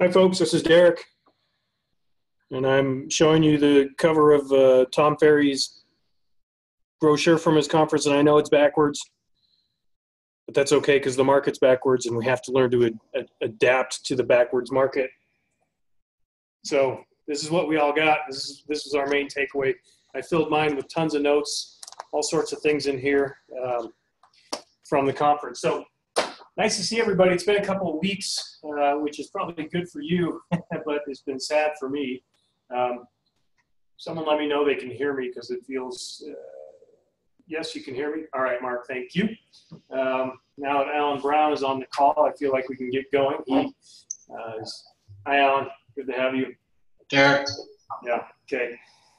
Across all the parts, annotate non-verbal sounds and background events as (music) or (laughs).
Hi, folks. This is Derek, and I'm showing you the cover of uh, Tom Ferry's brochure from his conference. And I know it's backwards, but that's okay because the market's backwards, and we have to learn to ad- ad- adapt to the backwards market. So this is what we all got. This is this is our main takeaway. I filled mine with tons of notes, all sorts of things in here um, from the conference. So nice to see everybody. It's been a couple of weeks, uh, which is probably good for you, (laughs) but it's been sad for me. Um, someone let me know they can hear me because it feels. Uh, yes, you can hear me. All right, Mark. Thank you. Um, now that Alan Brown is on the call, I feel like we can get going. He, uh, is, hi, Alan. Good to have you. Derek. Yeah. Okay.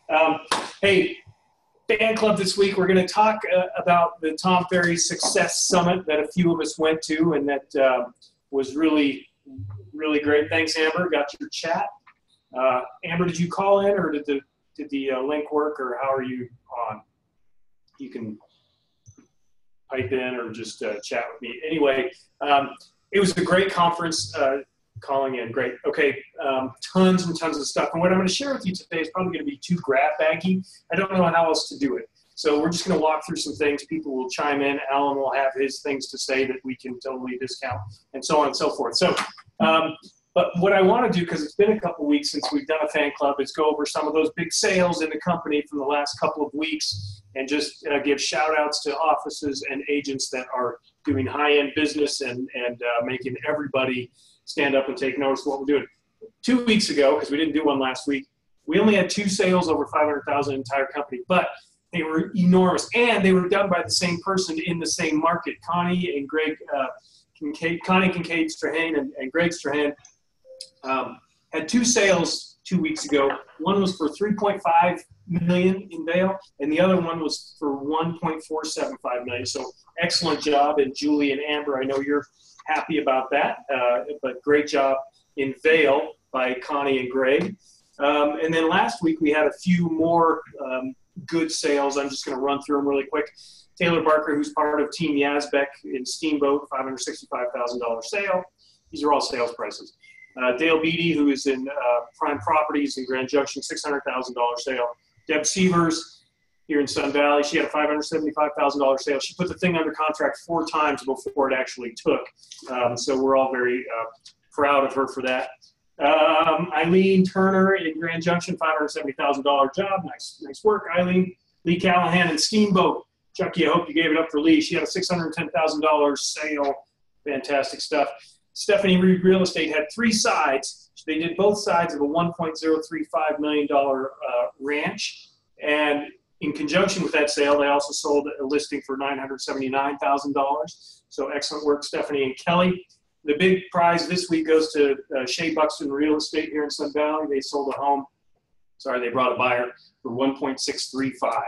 Um, hey, fan club this week. We're going to talk uh, about the Tom Ferry Success Summit that a few of us went to, and that uh, was really, really great. Thanks, Amber. Got your chat. Uh, Amber, did you call in, or did the did the uh, link work, or how are you on? You can pipe in or just uh, chat with me. Anyway, um, it was a great conference. Calling in. Great. Okay. Um, tons and tons of stuff. And what I'm going to share with you today is probably going to be too grab baggy. I don't know how else to do it. So we're just going to walk through some things. People will chime in. Alan will have his things to say that we can totally discount, and so on and so forth. So, um, but what I want to do, because it's been a couple weeks since we've done a fan club, is go over some of those big sales in the company from the last couple of weeks, and just uh, give shout outs to offices and agents that are doing high end business and and uh, making everybody stand up and take notice of what we're doing. Two weeks ago, because we didn't do one last week, we only had two sales over 500,000 entire company, but they were enormous, and they were done by the same person in the same market. Connie and Greg uh, Kincaid, Connie Kincaid Strahan and, and Greg Strahan um, had two sales two weeks ago. One was for 3.5 million in Vail, and the other one was for 1.475 million. So excellent job, and Julie and Amber, I know you're happy about that, uh, but great job in Vail by Connie and Greg. Um, and then last week we had a few more um, good sales. I'm just going to run through them really quick. Taylor Barker, who's part of Team Yazbek in Steamboat, $565,000 sale. These are all sales prices. Uh, Dale Beatty, who is in uh, Prime Properties in Grand Junction, $600,000 sale. Deb Severs here in Sun Valley, she had a $575,000 sale. She put the thing under contract four times before it actually took. Um, so we're all very uh, proud of her for that. Um, Eileen Turner in Grand Junction, $570,000 job. Nice, nice work, Eileen. Lee Callahan in Steamboat. Chucky, I hope you gave it up for Lee. She had a $610,000 sale. Fantastic stuff. Stephanie Reed Real Estate had three sides. They did both sides of a $1.035 million uh, ranch. And in conjunction with that sale, they also sold a listing for $979,000. So excellent work, Stephanie and Kelly. The big prize this week goes to uh, Shea Buxton Real Estate here in Sun Valley. They sold a home. Sorry, they brought a buyer for 1.635.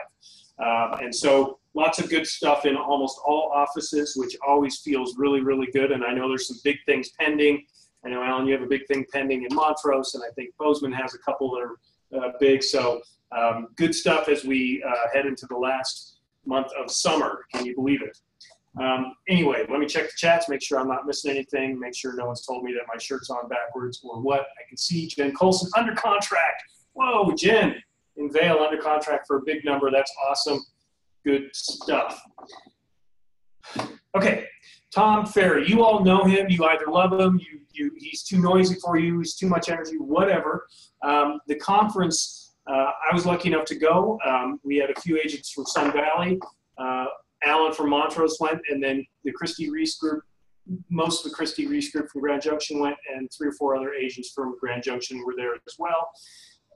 Uh, and so lots of good stuff in almost all offices, which always feels really, really good. And I know there's some big things pending. I know, Alan, you have a big thing pending in Montrose, and I think Bozeman has a couple that are uh, big. So um, good stuff as we uh, head into the last month of summer. Can you believe it? Um, anyway, let me check the chats, make sure I'm not missing anything, make sure no one's told me that my shirt's on backwards or what. I can see Jen Colson under contract. Whoa, Jen in Vail under contract for a big number. That's awesome. Good stuff. Okay, Tom Ferry. You all know him. You either love him, you, you, he's too noisy for you, he's too much energy, whatever. Um, the conference, uh, I was lucky enough to go. Um, we had a few agents from Sun Valley. Uh, Alan from Montrose went, and then the Christie Reese group, most of the Christie Reese group from Grand Junction went, and three or four other agents from Grand Junction were there as well.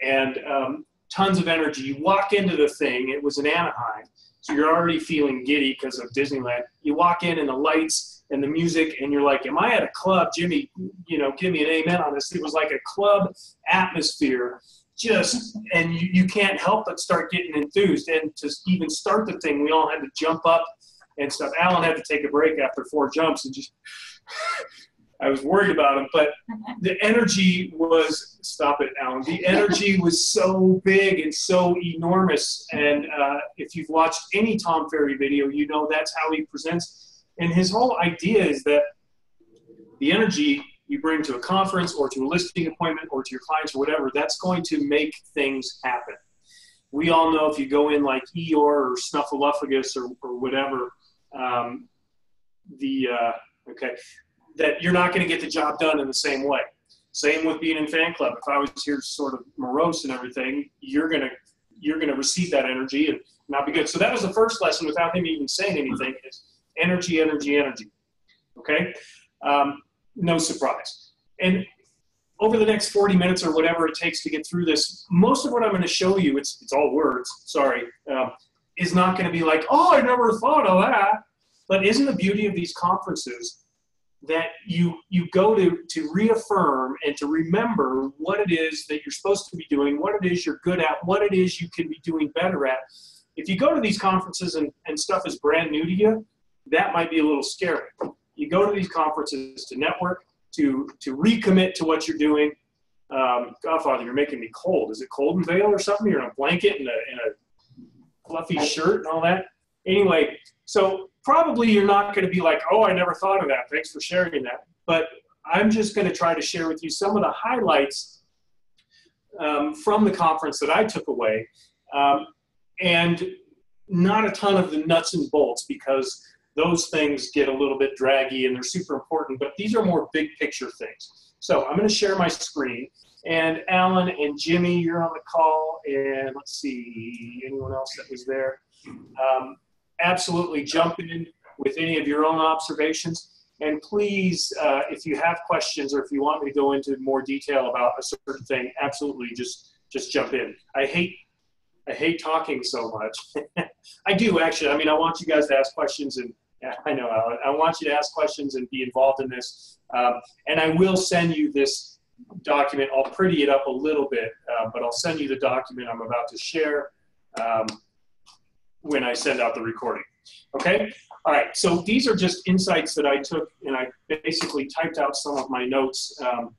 And um, tons of energy. You walk into the thing, it was in Anaheim, so you're already feeling giddy because of Disneyland. You walk in and the lights and the music, and you're like, Am I at a club? Jimmy, you know, give me an amen on this. It was like a club atmosphere just and you, you can't help but start getting enthused. And to even start the thing we all had to jump up and stuff. Alan had to take a break after four jumps and just (laughs) i was worried about him. But the energy was stop it alan. The energy (laughs) was so big and so enormous. And uh, if you've watched any tom ferry video you know that's how he presents. And his whole idea is that the energy you bring to a conference or to a listing appointment or to your clients or whatever, that's going to make things happen. We all know if you go in like Eeyore or Snuffleupagus or, or whatever, um, the uh, okay, that you're not going to get the job done in the same way. Same with being in fan club. If I was here sort of morose and everything, you're gonna you're gonna receive that energy and not be good. So that was the first lesson without him even saying anything is energy, energy, energy. Okay, um, no surprise. And over the next 40 minutes or whatever it takes to get through this, most of what I'm going to show you, it's, it's all words, sorry, um, is not going to be like, oh, I never thought of that. But isn't the beauty of these conferences that you you go to to reaffirm and to remember what it is that you're supposed to be doing, what it is you're good at, what it is you can be doing better at. If you go to these conferences and, and stuff is brand new to you, that might be a little scary. You go to these conferences to network, to to recommit to what you're doing. Um, Godfather, you're making me cold. Is it cold in Vail or something? You're in a blanket and a, and a fluffy shirt and all that. Anyway, so probably you're not going to be like, oh, I never thought of that. Thanks for sharing that. But I'm just going to try to share with you some of the highlights um, from the conference that I took away, um, and not a ton of the nuts and bolts because those things get a little bit draggy and they're super important, but these are more big picture things. So I'm going to share my screen. And Alan and Jimmy, you're on the call. And let's see, anyone else that was there? Um, absolutely jump in with any of your own observations. And please, uh, if you have questions or if you want me to go into more detail about a certain thing, absolutely just just jump in. I hate I hate talking so much. (laughs) I do actually. I mean, I want you guys to ask questions, and I know Alan, I want you to ask questions and be involved in this. Um, and I will send you this document. I'll pretty it up a little bit, uh, but I'll send you the document I'm about to share. Um, when I send out the recording. Okay? All right, so these are just insights that I took and I basically typed out some of my notes um,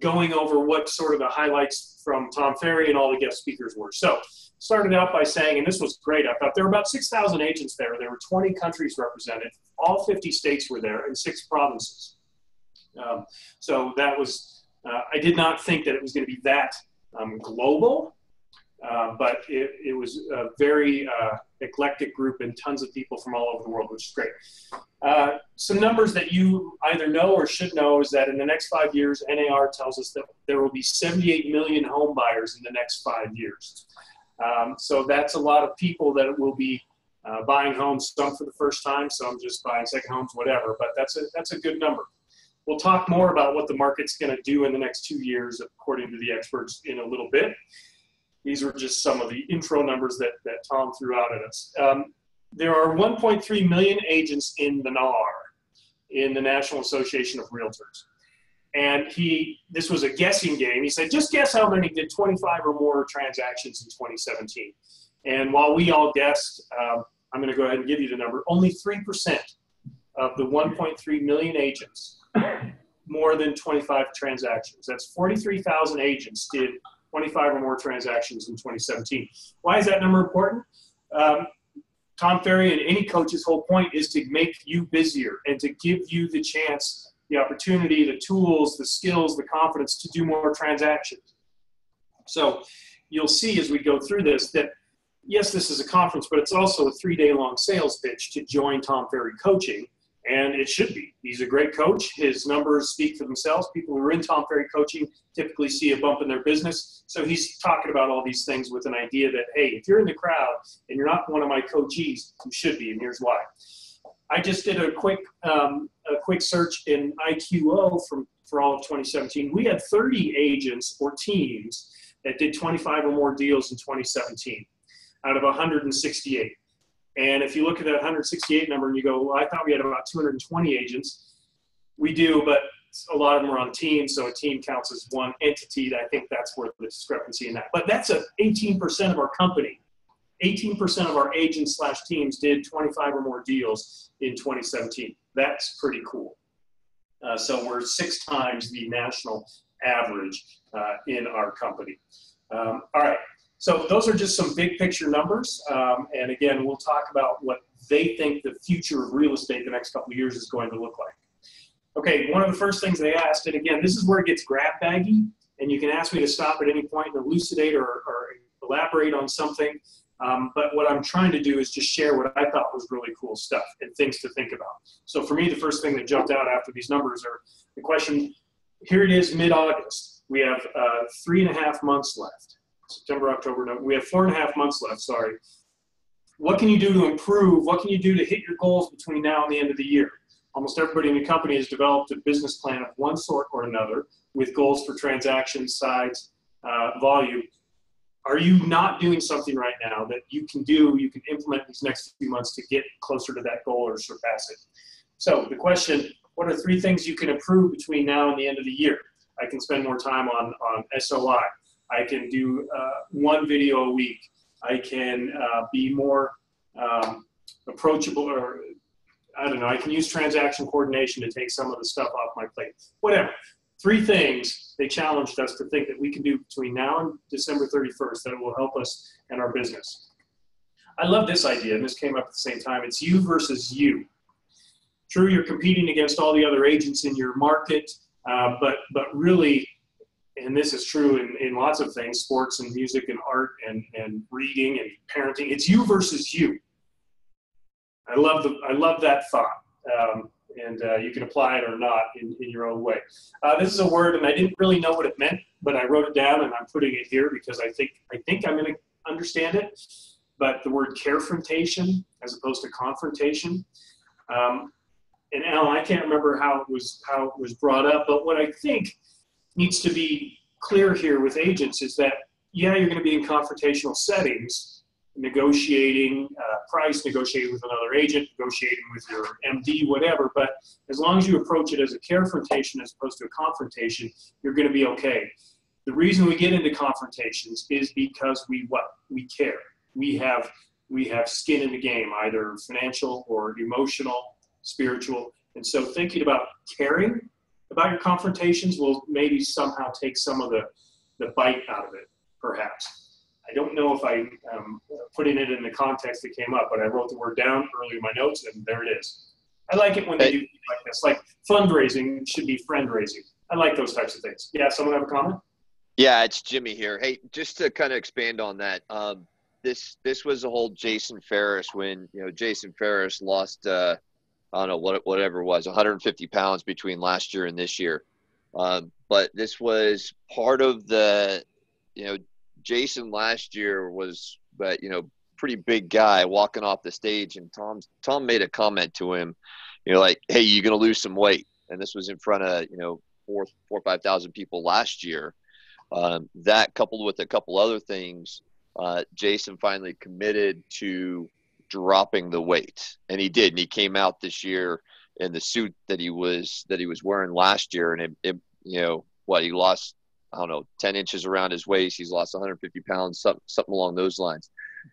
going over what sort of the highlights from Tom Ferry and all the guest speakers were. So, started out by saying, and this was great, I thought there were about 6,000 agents there. There were 20 countries represented, all 50 states were there, and six provinces. Um, so, that was, uh, I did not think that it was going to be that um, global, uh, but it, it, was a very uh, eclectic group and tons of people from all over the world, which is great. Uh, some numbers that you either know or should know is that in the next five years, NAR tells us that there will be 78 million home buyers in the next five years. Um, so that's a lot of people that will be uh, buying homes, some for the first time, some just buying second homes, whatever. But that's a that's a good number. We'll talk more about what the market's going to do in the next two years, according to the experts, in a little bit. These are just some of the intro numbers that, that Tom threw out at us. Um, there are 1.3 million agents in the NAR, in the National Association of Realtors. And he, this was a guessing game. He said, just guess how many did 25 or more transactions in 2017. And while we all guessed, um, I'm going to go ahead and give you the number. Only 3% of the 1.3 million agents more than 25 transactions. That's 43,000 agents did 25 or more transactions in 2017. Why is that number important? Um, Tom Ferry and any coach's whole point is to make you busier and to give you the chance, the opportunity, the tools, the skills, the confidence to do more transactions. So you'll see as we go through this that yes, this is a conference, but it's also a three day long sales pitch to join Tom Ferry coaching and it should be. He's a great coach. His numbers speak for themselves. People who are in Tom Ferry coaching typically see a bump in their business. So he's talking about all these things with an idea that, hey, if you're in the crowd and you're not one of my coachees, you should be, and here's why. I just did a quick um, a quick search in IQO from for all of 2017. We had 30 agents or teams that did 25 or more deals in 2017 out of 168. And if you look at that 168 number and you go, well, I thought we had about 220 agents. We do, but a lot of them are on teams, so a team counts as one entity. I think that's where the discrepancy in that. But that's a 18% of our company. 18% of our agents slash teams did 25 or more deals in 2017. That's pretty cool. Uh, so we're six times the national average uh, in our company. Um, all right, so those are just some big picture numbers. Um, and again, we'll talk about what they think the future of real estate the next couple of years is going to look like. Okay, one of the first things they asked, and again, this is where it gets grab baggy, and you can ask me to stop at any point and elucidate or, or elaborate on something. Um, but what I'm trying to do is just share what I thought was really cool stuff and things to think about. So for me, the first thing that jumped out after these numbers are the question. Here it is, mid-August. We have uh, three and a half months left. September, October, no, we have four and a half months left. Sorry. What can you do to improve? What can you do to hit your goals between now and the end of the year? Almost everybody in the company has developed a business plan of one sort or another with goals for transactions, size, uh, volume are you not doing something right now that you can do, you can implement these next few months to get closer to that goal or surpass it? So the question, what are three things you can improve between now and the end of the year? I can spend more time on, on SOI. I can do uh, one video a week. I can uh, be more um, approachable or I don't know, I can use transaction coordination to take some of the stuff off my plate. Whatever three things they challenged us to think that we can do between now and December 31st that will help us and our business. I love this idea, and this came up at the same time. It's you versus you. True, you're competing against all the other agents in your market, uh, but but really, and this is true in, in lots of things, sports and music and art and, and reading and parenting. It's you versus you. I love the I love that thought. Um, and uh, you can apply it or not in, in your own way. Uh, this is a word, and I didn't really know what it meant, but I wrote it down, and I'm putting it here because I think I think I'm going to understand it. But the word carefrontation as opposed to confrontation. Um, and Alan, I can't remember how it was how it was brought up, but what I think needs to be clear here with agents is that yeah, you're going to be in confrontational settings, negotiating uh, price, negotiating with another agent, negotiating with your MD, whatever. But as long as you approach it as a carefrontation as opposed to a confrontation, you're going to be okay. The reason we get into confrontations is because we what we care. We have we have skin in the game, either financial or emotional, spiritual. And so thinking about caring about your confrontations will maybe somehow take some of the, the bite out of it, perhaps. I don't know if I am putting it in the context that came up, but I wrote the word down early in my notes, and there it is. I like it when they do like this. Like fundraising should be friend raising. I like those types of things. Yeah, someone have a comment? Yeah, it's Jimmy here. Hey, just to kind of expand on that, um, this this was the whole Jason Ferris when you know Jason Ferris lost uh, I don't know what whatever it was 150 pounds between last year and this year, um, but this was part of the you know Jason last year was, but you know, pretty big guy walking off the stage, and Tom Tom made a comment to him, you know, like, "Hey, you're gonna lose some weight," and this was in front of you know four four or five thousand people last year. Um, that coupled with a couple other things, uh, Jason finally committed to dropping the weight, and he did. And he came out this year in the suit that he was that he was wearing last year, and it, it you know what he lost I don't know, 10 inches around his waist. He's lost 150 pounds, something, something along those lines.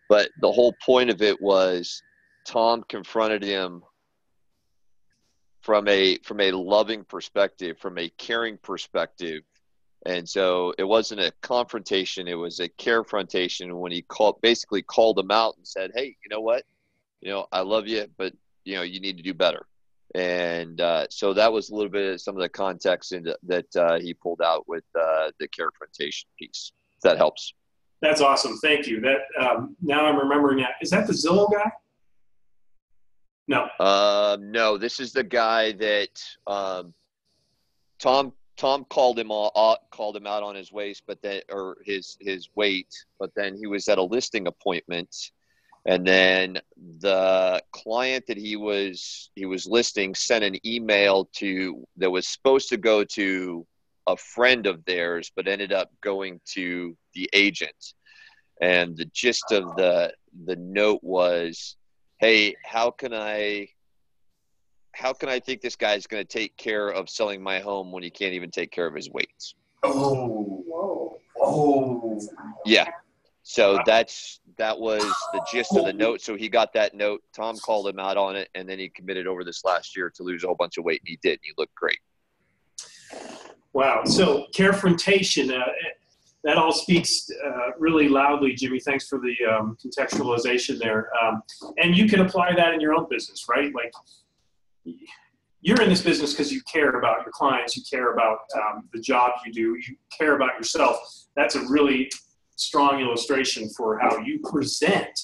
But the whole point of it was Tom confronted him from a from a loving perspective, from a caring perspective. And so it wasn't a confrontation, it was a carefrontation when he called basically called him out and said, Hey, you know what? You know, I love you, but you know, you need to do better and uh, so that was a little bit of some of the context in the, that uh, he pulled out with uh, the carefrontation piece. If that helps. That's awesome. Thank you. That um, now I'm remembering that. Is that the Zillow guy? No. Uh, no, this is the guy that um, Tom Tom called him all, uh, called him out on his waist, but then or his his weight, but then he was at a listing appointment and then the client that he was he was listing sent an email to that was supposed to go to a friend of theirs but ended up going to the agent. And the gist of the the note was hey how can i how can i think this guy's going to take care of selling my home when he can't even take care of his weights? Oh. Whoa. Oh. Yeah so that's that was the gist of the note. So he got that note. Tom called him out on it, and then he committed over this last year to lose a whole bunch of weight, and he did. And he looked great. Wow. So carefrontation, uh, that all speaks uh, really loudly, Jimmy. Thanks for the um, contextualization there. Um, and you can apply that in your own business, right? Like you're in this business because you care about your clients, you care about um, the job you do, you care about yourself. That's a really strong illustration for how you present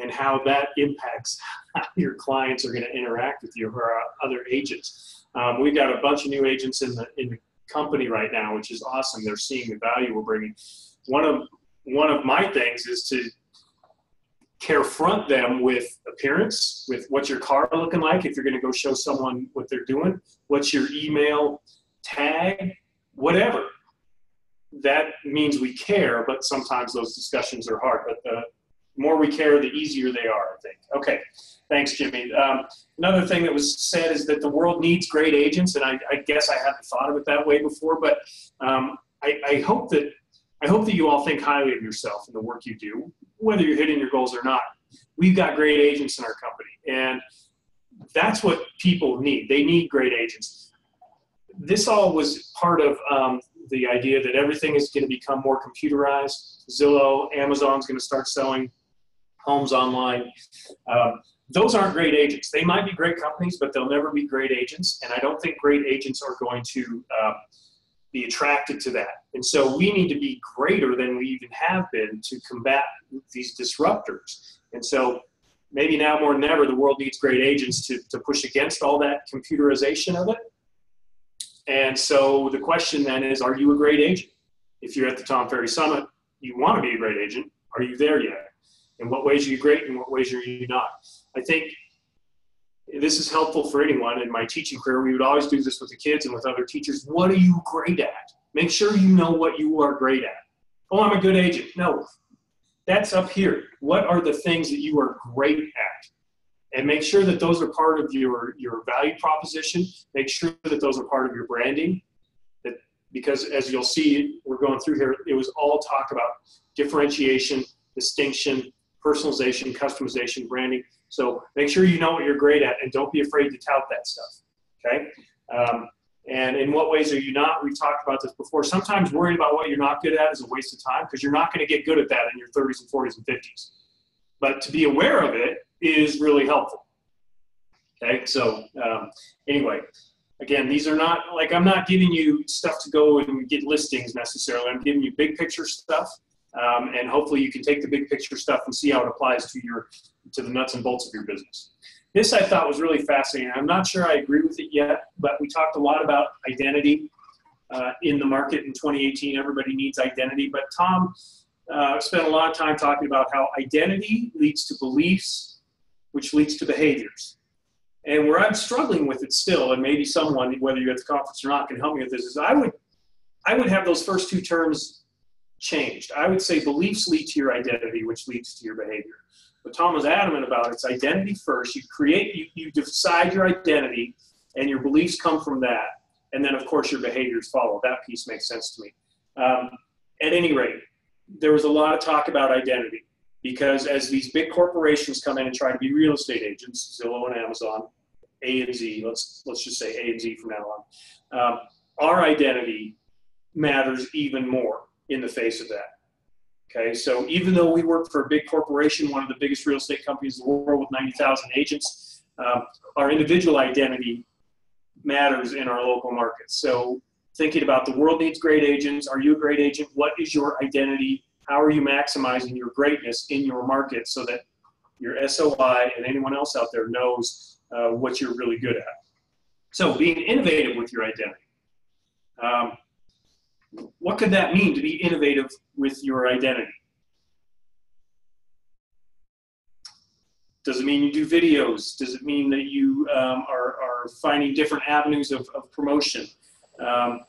and, how that impacts how your clients are going to interact with you or other agents. Um, we've got a bunch of new agents in the in the company right now, which is awesome. They're seeing the value we're bringing. One of one of my things is to carefront them with appearance, with what's your car looking like if you're going to go show someone what they're doing, what's your email tag, whatever. That means we care, but sometimes those discussions are hard. But the more we care, the easier they are, I think. Okay, thanks, Jimmy. Um, another thing that was said is that the world needs great agents, and I, I guess I hadn't thought of it that way before, but um, I, I hope that I hope that you all think highly of yourself and the work you do, whether you're hitting your goals or not. We've got great agents in our company, and that's what people need. They need great agents. This all was part of um, the idea that everything is going to become more computerized. Zillow, Amazon's going to start selling homes online. Um, those aren't great agents. They might be great companies, but they'll never be great agents. And I don't think great agents are going to uh, be attracted to that. And so we need to be greater than we even have been to combat these disruptors. And so maybe now more than ever, the world needs great agents to, to push against all that computerization of it. And so the question then is, are you a great agent? If you're at the Tom Ferry Summit, you want to be a great agent. Are you there yet? In what ways are you great? In what ways are you not? I think this is helpful for anyone in my teaching career. We would always do this with the kids and with other teachers. What are you great at? Make sure you know what you are great at. Oh, I'm a good agent. No, that's up here. What are the things that you are great at? And make sure that those are part of your, your value proposition. Make sure that those are part of your branding. That because as you'll see, we're going through here, it was all talk about differentiation, distinction, personalization, customization, branding. So make sure you know what you're great at and don't be afraid to tout that stuff. Okay. Um, and in what ways are you not? We've talked about this before. Sometimes worrying about what you're not good at is a waste of time because you're not going to get good at that in your 30s and 40s and 50s. But to be aware of it is really helpful. Okay. So um, anyway, again, these are not like I'm not giving you stuff to go and get listings necessarily. I'm giving you big picture stuff um, and hopefully you can take the big picture stuff and see how it applies to your to the nuts and bolts of your business. This I thought was really fascinating. I'm not sure I agree with it yet, but we talked a lot about identity uh, in the market in 2018. Everybody needs identity, but Tom uh, spent a lot of time talking about how identity leads to beliefs, which leads to behaviors. And where I'm struggling with it still, and maybe someone, whether you're at the conference or not, can help me with this, is I would I would have those first two terms changed. I would say beliefs lead to your identity, which leads to your behavior. But Tom was adamant about it's identity first. You create, you, you decide your identity, and your beliefs come from that. And then, of course, your behaviors follow. That piece makes sense to me. Um, at any rate, there was a lot of talk about identity because as these big corporations come in and try to be real estate agents, Zillow and Amazon, A and Z, let's let's just say A and Z from now on, um, our identity matters even more in the face of that. Okay, so even though we work for a big corporation, one of the biggest real estate companies in the world with 90,000 agents, um, our individual identity matters in our local markets. So thinking about the world needs great agents. Are you a great agent? What is your identity? How are you maximizing your greatness in your market so that your SOI and anyone else out there knows uh, what you're really good at? So being innovative with your identity. Um, what could that mean to be innovative with your identity? Does it mean you do videos? Does it mean that you um, are, are finding different avenues of, of promotion? Um,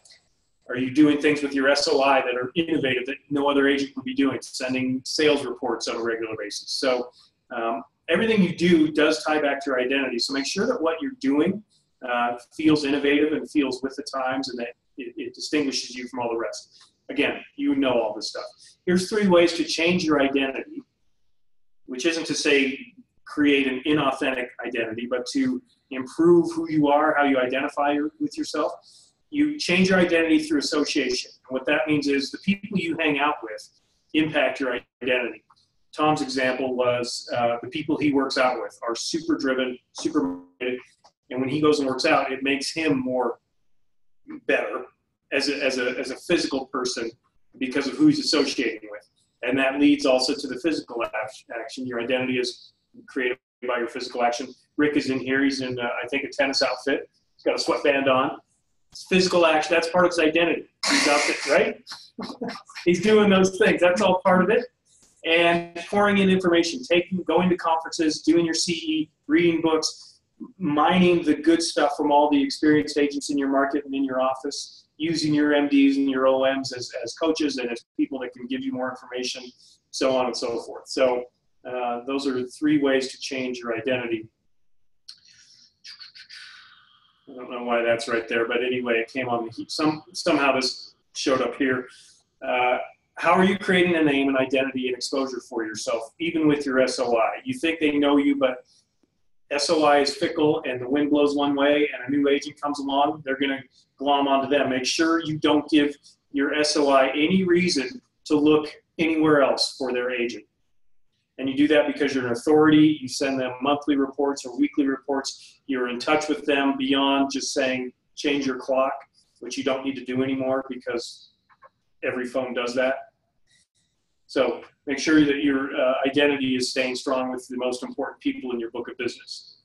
are you doing things with your SOI that are innovative that no other agent would be doing, sending sales reports on a regular basis? So um, everything you do does tie back to your identity. So make sure that what you're doing uh, feels innovative and feels with the times and that it, it distinguishes you from all the rest. Again, you know all this stuff. Here's three ways to change your identity, which isn't to say create an inauthentic identity, but to improve who you are, how you identify with yourself. You change your identity through association. And what that means is the people you hang out with impact your identity. Tom's example was uh, the people he works out with are super driven, super motivated, And when he goes and works out, it makes him more better as a, as a, as a physical person because of who he's associating with. And that leads also to the physical action. Your identity is created by your physical action. Rick is in here. He's in, uh, I think, a tennis outfit. He's got a sweatband on. It's physical action. That's part of his identity. He's out there, right? (laughs) he's doing those things. That's all part of it. And pouring in information, taking, going to conferences, doing your CE, reading books, mining the good stuff from all the experienced agents in your market and in your office, using your MDs and your OMs as, as coaches and as people that can give you more information, so on and so forth. So uh, those are three ways to change your identity. I don't know why that's right there, but anyway, it came on the heat. some somehow this showed up here. Uh, how are you creating a name and identity and exposure for yourself, even with your SOI? You think they know you, but SOI is fickle and the wind blows one way and a new agent comes along, they're going to glom onto them. Make sure you don't give your SOI any reason to look anywhere else for their agent. And you do that because you're an authority. You send them monthly reports or weekly reports. You're in touch with them beyond just saying, change your clock, which you don't need to do anymore because every phone does that. So make sure that your uh, identity is staying strong with the most important people in your book of business.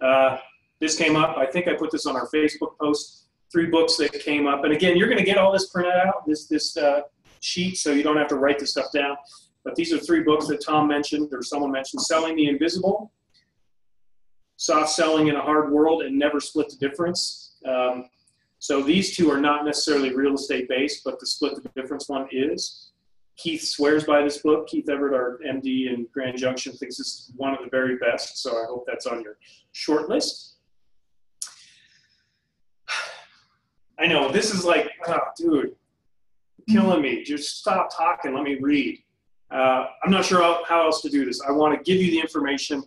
Uh, this came up, I think I put this on our Facebook post, three books that came up. And again, you're going to get all this printed out, this, this uh, sheet, so you don't have to write this stuff down. But these are three books that Tom mentioned, or someone mentioned Selling the Invisible, Soft Selling in a Hard World, and Never Split the Difference. Um, so these two are not necessarily real estate based, but the Split the Difference one is. Keith swears by this book. Keith Everett, our MD in Grand Junction, thinks it's one of the very best. So I hope that's on your short list. I know this is like, oh, dude, killing me. Just stop talking. Let me read. Uh, I'm not sure how, else to do this. I want to give you the information.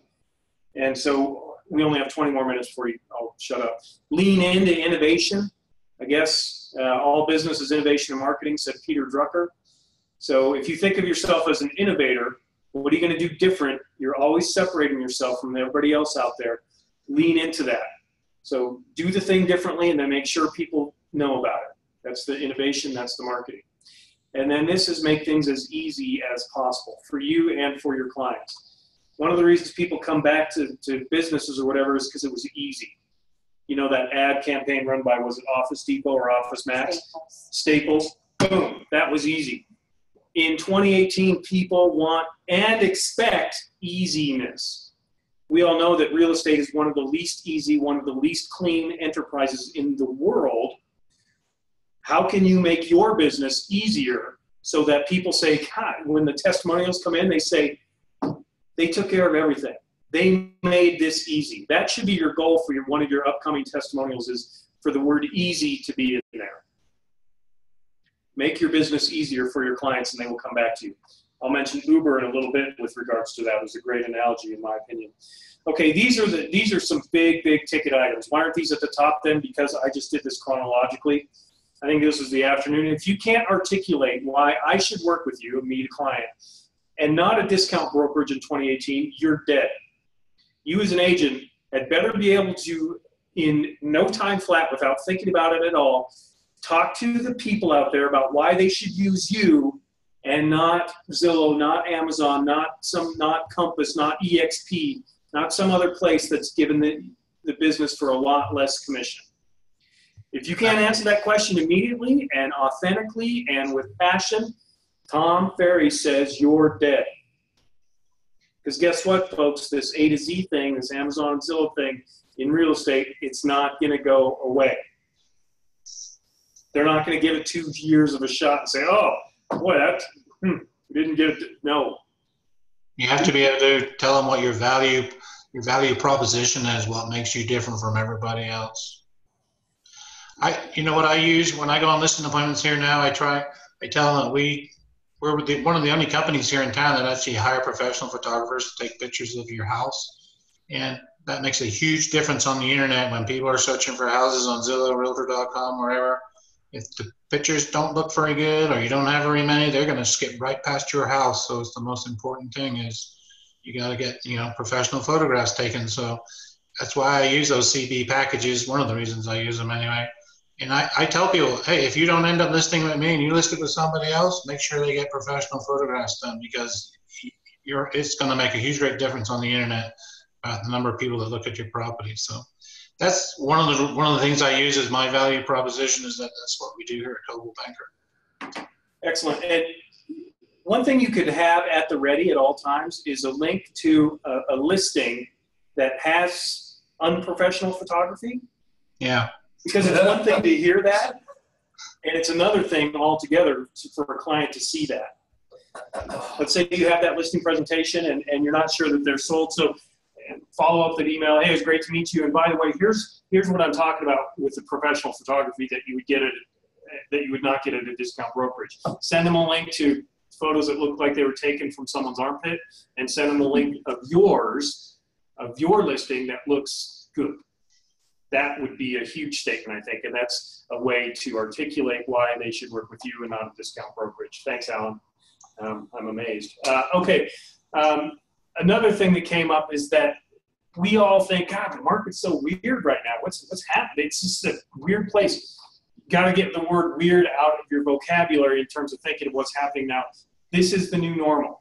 And so we only have 20 more minutes before you, I'll shut up. Lean into innovation. I guess uh, all business is innovation and marketing, said Peter Drucker. So if you think of yourself as an innovator, what are you going to do different? You're always separating yourself from everybody else out there. Lean into that. So do the thing differently and then make sure people know about it. That's the innovation, that's the marketing. And then this is make things as easy as possible for you and for your clients. One of the reasons people come back to, to businesses or whatever is because it was easy. You know that ad campaign run by was it Office Depot or Office Max? Staples. Staples. Boom. That was easy. In 2018, people want and expect easiness. We all know that real estate is one of the least easy, one of the least clean enterprises in the world how can you make your business easier so that people say, God, when the testimonials come in, they say, they took care of everything. They made this easy. That should be your goal for your, one of your upcoming testimonials is for the word easy to be in there. Make your business easier for your clients and they will come back to you. I'll mention Uber in a little bit with regards to that. It was a great analogy in my opinion. Okay, these are the these are some big, big ticket items. Why aren't these at the top then? Because I just did this chronologically. I think this was the afternoon. If you can't articulate why I should work with you, meet a client, and not a discount brokerage in 2018, you're dead. You as an agent had better be able to, in no time flat, without thinking about it at all, talk to the people out there about why they should use you and not Zillow, not Amazon, not some, not Compass, not EXP, not some other place that's given the, the business for a lot less commission. If you can't answer that question immediately and authentically and with passion, Tom Ferry says you're dead. Because guess what, folks? This A to Z thing, this Amazon and Zillow thing in real estate, it's not going to go away. They're not going to give it two years of a shot and say, oh, boy, that hmm, didn't get it. No. You have to be able to tell them what your value, your value proposition is, what makes you different from everybody else. I, you know what I use when I go on listing appointments here now. I try. I tell them we we're the, one of the only companies here in town that actually hire professional photographers to take pictures of your house, and that makes a huge difference on the internet when people are searching for houses on Zillow, Realtor.com, wherever. If the pictures don't look very good or you don't have very many, they're going to skip right past your house. So it's the most important thing is you got to get you know professional photographs taken. So that's why I use those CB packages. One of the reasons I use them anyway. And I, I tell people, hey, if you don't end up listing with me and you list it with somebody else, make sure they get professional photographs done because you're, it's going to make a huge great difference on the internet about the number of people that look at your property. So that's one of the one of the things I use as my value proposition is that that's what we do here at Coldwell Banker. Excellent. And one thing you could have at the ready at all times is a link to a, a listing that has unprofessional photography. Yeah. Because it's one thing to hear that, and it's another thing altogether for a client to see that. Let's say you have that listing presentation and, and you're not sure that they're sold. So follow up that email. Hey, it's great to meet you. And by the way, here's here's what I'm talking about with the professional photography that you would get at that you would not get at a discount brokerage. Send them a link to photos that look like they were taken from someone's armpit, and send them a link of yours of your listing that looks good. That would be a huge statement, I think, and that's a way to articulate why they should work with you and not a discount brokerage. Thanks, Alan. Um, I'm amazed. Uh, okay. Um, another thing that came up is that we all think, God, the market's so weird right now. What's what's happening? It's just a weird place. Got to get the word weird out of your vocabulary in terms of thinking of what's happening now. This is the new normal.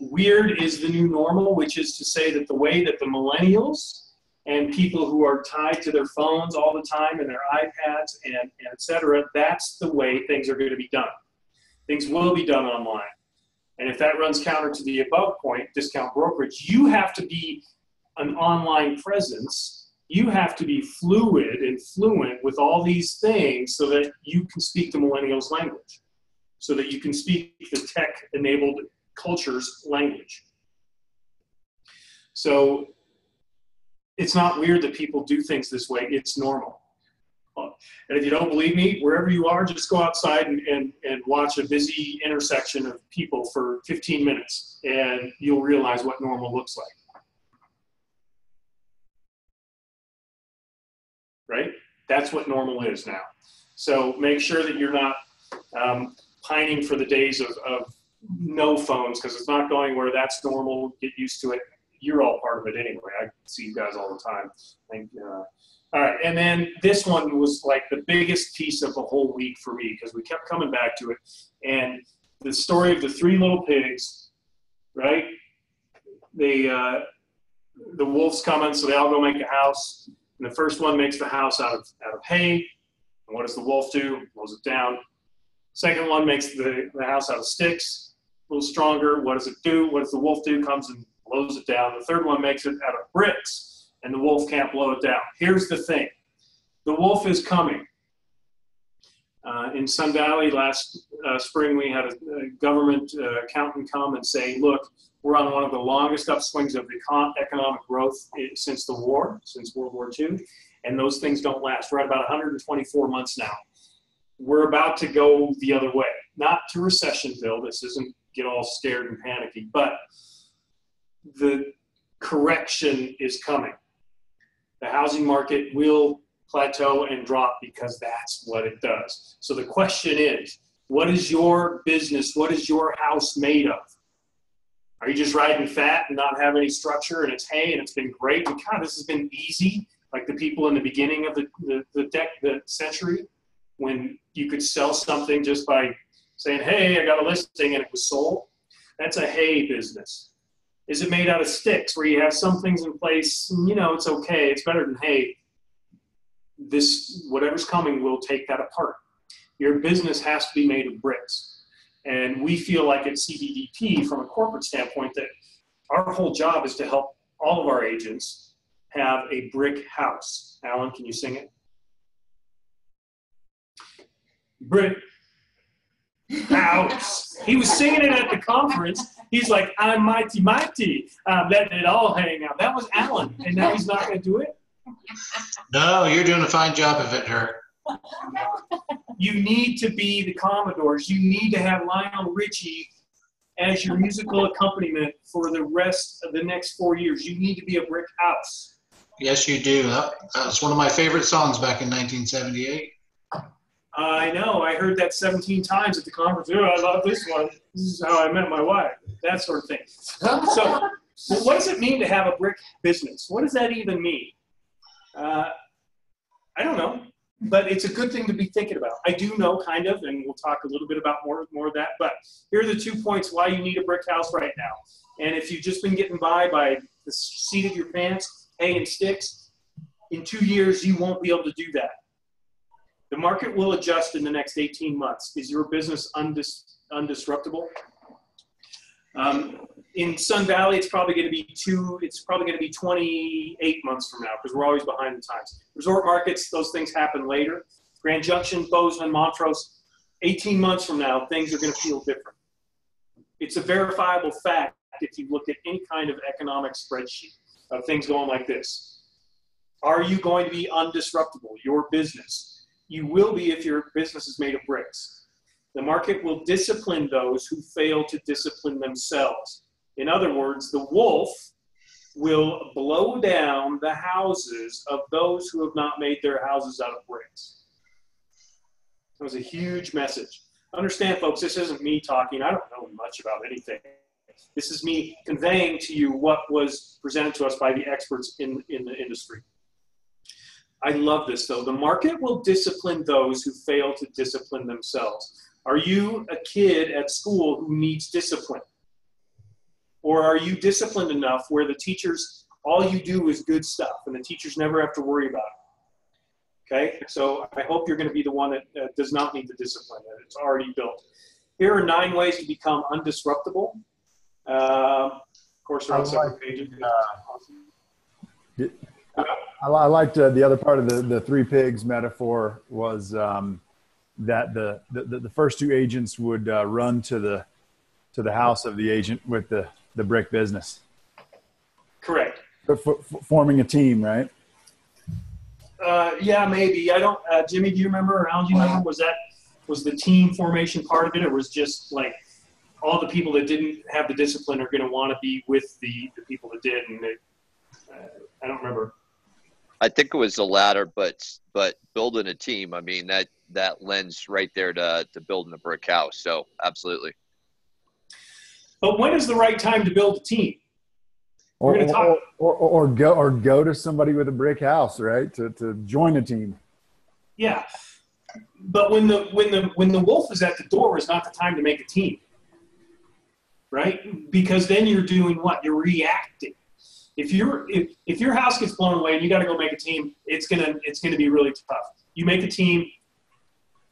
Weird is the new normal, which is to say that the way that the millennials and people who are tied to their phones all the time and their iPads and, and et cetera, that's the way things are going to be done. Things will be done online. And if that runs counter to the above point, discount brokerage, you have to be an online presence. You have to be fluid and fluent with all these things so that you can speak the millennials' language, so that you can speak the tech enabled culture's language. So it's not weird that people do things this way, it's normal. And if you don't believe me, wherever you are, just go outside and, and, and watch a busy intersection of people for 15 minutes, and you'll realize what normal looks like. Right? That's what normal is now. So make sure that you're not um, pining for the days of, of no phones because it's not going where that's normal. Get used to it. You're all part of it anyway. I see you guys all the time. I think, uh, all right, and then this one was like the biggest piece of the whole week for me because we kept coming back to it. And the story of the three little pigs, right? They, uh, the wolves coming, so they all go make a house. And the first one makes the house out of out of hay. And what does the wolf do? Blows it down. Second one makes the, the house out of sticks, a little stronger. What does it do? What does the wolf do? Comes and blows it down. The third one makes it out of bricks and the wolf can't blow it down. Here's the thing the wolf is coming. Uh, in Sun Valley last uh, spring, we had a, a government uh, accountant come and say, look, we're on one of the longest upswings of econ- economic growth since the war, since World War II, and those things don't last. We're at about 124 months now. We're about to go the other way. Not to recessionville. This isn't get all scared and panicky, but the correction is coming the housing market will plateau and drop because that's what it does. So the question is, what is your business, what is your house made of? Are you just riding fat and not have any structure and it's hay and it's been great? And God, this has been easy, like the people in the beginning of the, the, the, the century when you could sell something just by saying, hey, I got a listing and it was sold. That's a hay business. Is it made out of sticks where you have some things in place? And, You know, it's okay. It's better than hay, this whatever's coming will take that apart. Your business has to be made of bricks, and we feel like at CBDP, from a corporate standpoint, that our whole job is to help all of our agents have a brick house. Alan, can you sing it? Brick house. He was singing it at the conference. He's like, I'm mighty, mighty. I'm letting it all hang out. That was Alan, and now he's not going to do it. No, you're doing a fine job of it. You need to be the Commodores. You need to have Lionel Richie as your musical accompaniment for the rest of the next four years. You need to be a brick house. Yes, you do. That's one of my favorite songs back in 1978. I know. I heard that 17 times at the conference. Oh, I love this one. This is how I met my wife. That sort of thing. (laughs) So, Well, what does it mean to have a brick business? What does that even mean? Uh, I don't know, but it's a good thing to be thinking about. I do know, kind of, and we'll talk a little bit about more more of that. But here are the two points why you need a brick house right now. And if you've just been getting by by the seat of your pants, hay and sticks, in two years you won't be able to do that. The market will adjust in the next 18 months. Is your business undis- undisruptible? Um, in Sun Valley, it's probably going to be two. It's probably going to be 28 months from now because we're always behind the times. Resort markets, those things happen later. Grand Junction, Bozeman, Montrose, 18 months from now, things are going to feel different. It's a verifiable fact if you look at any kind of economic spreadsheet of things going like this. Are you going to be undisruptible? Your business. You will be if your business is made of bricks. The market will discipline those who fail to discipline themselves. In other words, the wolf will blow down the houses of those who have not made their houses out of bricks. That was a huge message. Understand, folks, this isn't me talking. I don't know much about anything. This is me conveying to you what was presented to us by the experts in, in the industry. I love this, though. The market will discipline those who fail to discipline themselves. Are you a kid at school who needs discipline? Or are you disciplined enough where the teachers, all you do is good stuff and the teachers never have to worry about it? Okay, so I hope you're going to be the one that uh, does not need the discipline, that it's already built. Here are nine ways to become undisruptible. Uh, of course, they're on separate pages. Uh, I, I liked uh, the other part of the, the three pigs metaphor was um, that the, the, the first two agents would uh, run to the to the house of the agent with the, the brick business. Correct. F- f- forming a team, right? Uh, yeah, maybe. I don't. Uh, Jimmy, do you remember? Or Alan, do you remember? Was that was the team formation part of it, or was just like all the people that didn't have the discipline are going to want to be with the, the people that did? And it, uh, I don't remember. I think it was the latter, but but building a team. I mean that that lends right there to to building a brick house. So absolutely. But when is the right time to build a team? Or, talk- or, or, or go or go to somebody with a brick house, right? To, to join a team. Yeah, but when the when the when the wolf is at the door is not the time to make a team, right? Because then you're doing what? You're reacting. If you're if, if your house gets blown away and you got to go make a team, it's gonna it's gonna be really tough. You make a team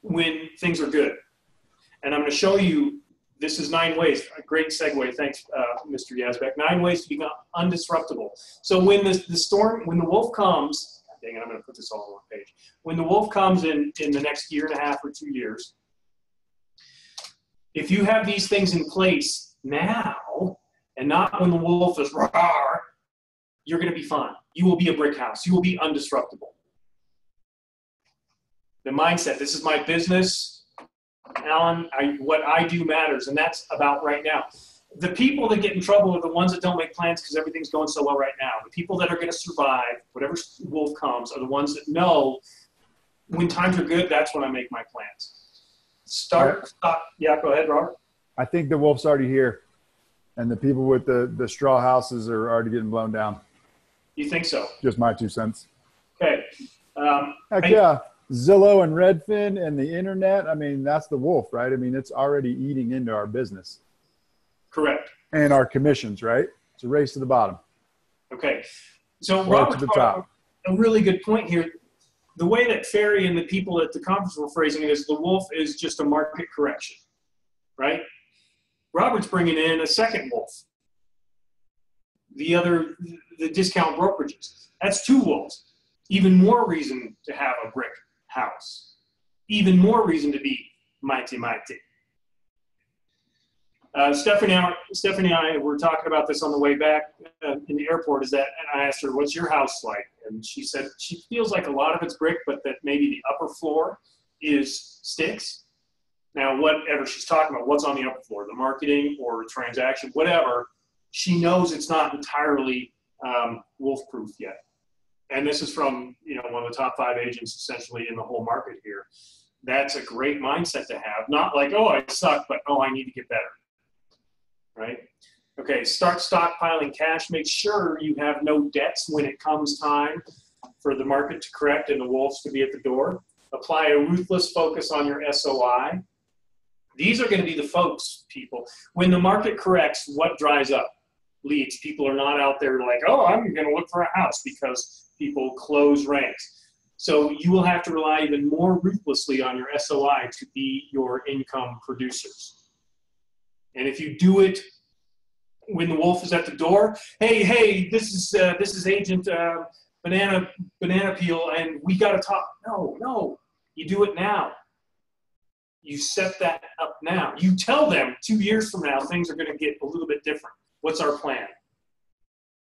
when things are good, and I'm gonna show you. This is nine ways. A great segue. Thanks, uh, Mr. Yazbek. Nine ways to become undisruptible. So when the, the storm, when the wolf comes, dang it, I'm going to put this all on one page. When the wolf comes in in the next year and a half or two years, if you have these things in place now, and not when the wolf is roar, you're going to be fine. You will be a brick house. You will be undisruptible. The mindset. This is my business, Alan. I, what I do matters, and that's about right now. The people that get in trouble are the ones that don't make plans because everything's going so well right now. The people that are going to survive, whatever wolf comes, are the ones that know when times are good. That's when I make my plans. Start. Stop. Yeah. Go ahead, Robert. I think the wolf's already here, and the people with the, the straw houses are already getting blown down. You think so? Just my two cents. Okay. Um, Heck I- yeah. Zillow and Redfin and the internet. I mean, that's the wolf, right? I mean, it's already eating into our business correct. and our commissions, right? It's a race to the bottom. Okay. So Robert to the top. a really good point here. The way that Ferry and the people at the conference were phrasing it is the wolf is just a market correction, right? Robert's bringing in a second wolf. The other, the discount brokerages. That's two wolves. Even more reason to have a brick house. Even more reason to be mighty, mighty. Uh, Stephanie, Stephanie and I were talking about this on the way back uh, in the airport. Is that, and I asked her, "What's your house like?" And she said she feels like a lot of it's brick, but that maybe the upper floor is sticks. Now, whatever she's talking about, what's on the upper floor, the marketing or transaction, whatever, she knows it's not entirely um, wolf-proof yet. And this is from you know one of the top five agents essentially in the whole market here. That's a great mindset to have. Not like, oh, I suck, but oh, I need to get better right? Okay, start stockpiling cash. Make sure you have no debts when it comes time for the market to correct and the wolves to be at the door. Apply a ruthless focus on your SOI. These are going to be the folks, people. When the market corrects, what dries up? Leads. People are not out there like, oh, I'm going to look for a house because people close ranks. So you will have to rely even more ruthlessly on your SOI to be your income producers. And if you do it when the wolf is at the door, hey, hey, this is uh, this is Agent uh, Banana Banana Peel, and we got to talk. No, no, you do it now. You set that up now. You tell them two years from now things are going to get a little bit different. What's our plan?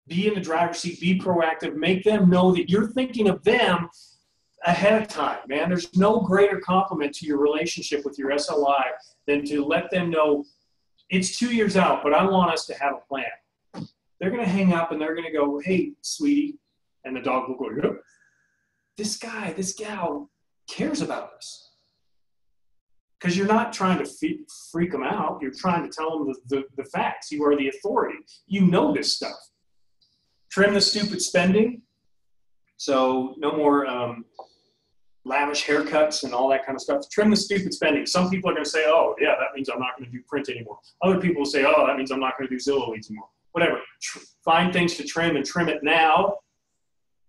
Be in the driver's seat. Be proactive. Make them know that you're thinking of them ahead of time, man. There's no greater compliment to your relationship with your SOI than to let them know it's two years out, but I want us to have a plan. They're going to hang up and they're going to go, hey, sweetie. And the dog will go, this guy, this gal cares about us. Because you're not trying to freak them out. You're trying to tell them the, the, the facts. You are the authority. You know this stuff. Trim the stupid spending. So no more um, lavish haircuts and all that kind of stuff. Trim the stupid spending. Some people are going to say, oh, yeah, that means I'm not going to do print anymore. Other people will say, oh, that means I'm not going to do Zillow leads anymore. Whatever. Tr- find things to trim and trim it now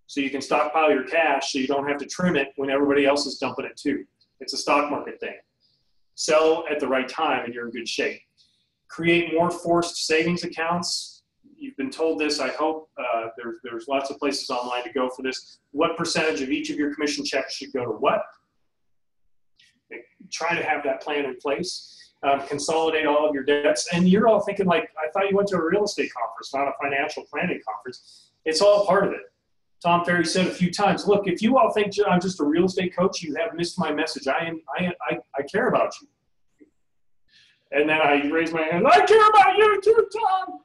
so you can stockpile your cash so you don't have to trim it when everybody else is dumping it too. It's a stock market thing. Sell at the right time and you're in good shape. Create more forced savings accounts you've been told this. I hope uh, there's there's lots of places online to go for this. What percentage of each of your commission checks should go to what? Try to have that plan in place. Um, consolidate all of your debts. And you're all thinking like, I thought you went to a real estate conference, not a financial planning conference. It's all part of it. Tom Ferry said a few times, look, if you all think I'm just a real estate coach, you have missed my message. I am, I, I, I care about you. And then I raised my hand, I care about you too, Tom.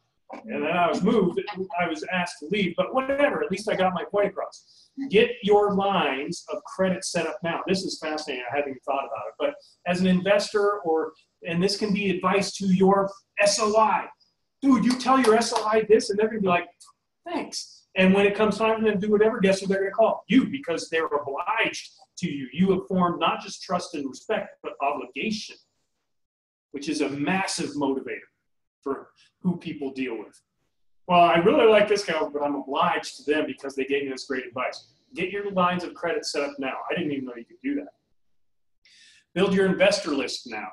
And then I was moved. I was asked to leave, but whatever. At least I got my point across. Get your lines of credit set up now. This is fascinating. I hadn't even thought about it. But as an investor, or and this can be advice to your SOI. Dude, you tell your SOI this, and they're gonna be like, thanks. And when it comes time for them to do whatever, guess who they're gonna call? You, because they're obliged to you. You have formed not just trust and respect, but obligation, which is a massive motivator for who people deal with. Well, I really like this guy, but I'm obliged to them because they gave me this great advice. Get your lines of credit set up now. I didn't even know you could do that. Build your investor list now.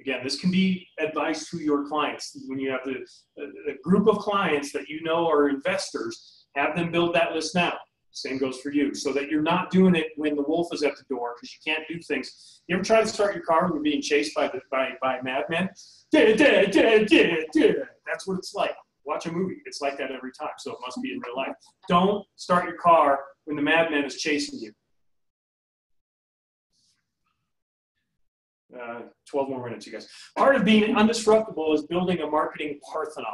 Again, this can be advice to your clients. When you have the, a group of clients that you know are investors, have them build that list now. Same goes for you, so that you're not doing it when the wolf is at the door because you can't do things. You ever try to start your car when you're being chased by the, by by madmen? That's what it's like. Watch a movie. It's like that every time. So it must be in real life. Don't start your car when the madman is chasing you. Uh, 12 more minutes, you guys. Part of being undisruptible is building a marketing parthenon.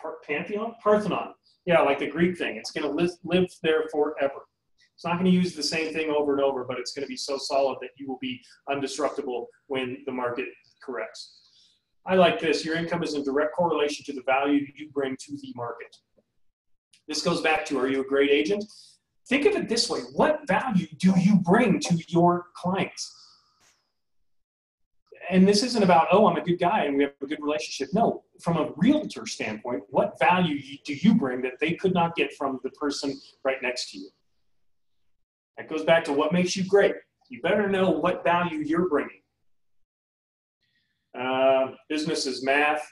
Par- pantheon? Parthenon. Yeah, like the Greek thing. It's going to live, live there forever. It's not going to use the same thing over and over, but it's going to be so solid that you will be undisruptible when the market corrects. I like this. Your income is in direct correlation to the value you bring to the market. This goes back to are you a great agent? Think of it this way what value do you bring to your clients? And this isn't about oh i'm a good guy and we have a good relationship. No from a realtor standpoint what value do you bring that they could not get from the person right next to you? That goes back to what makes you great. You better know what value you're bringing. Uh, business is math.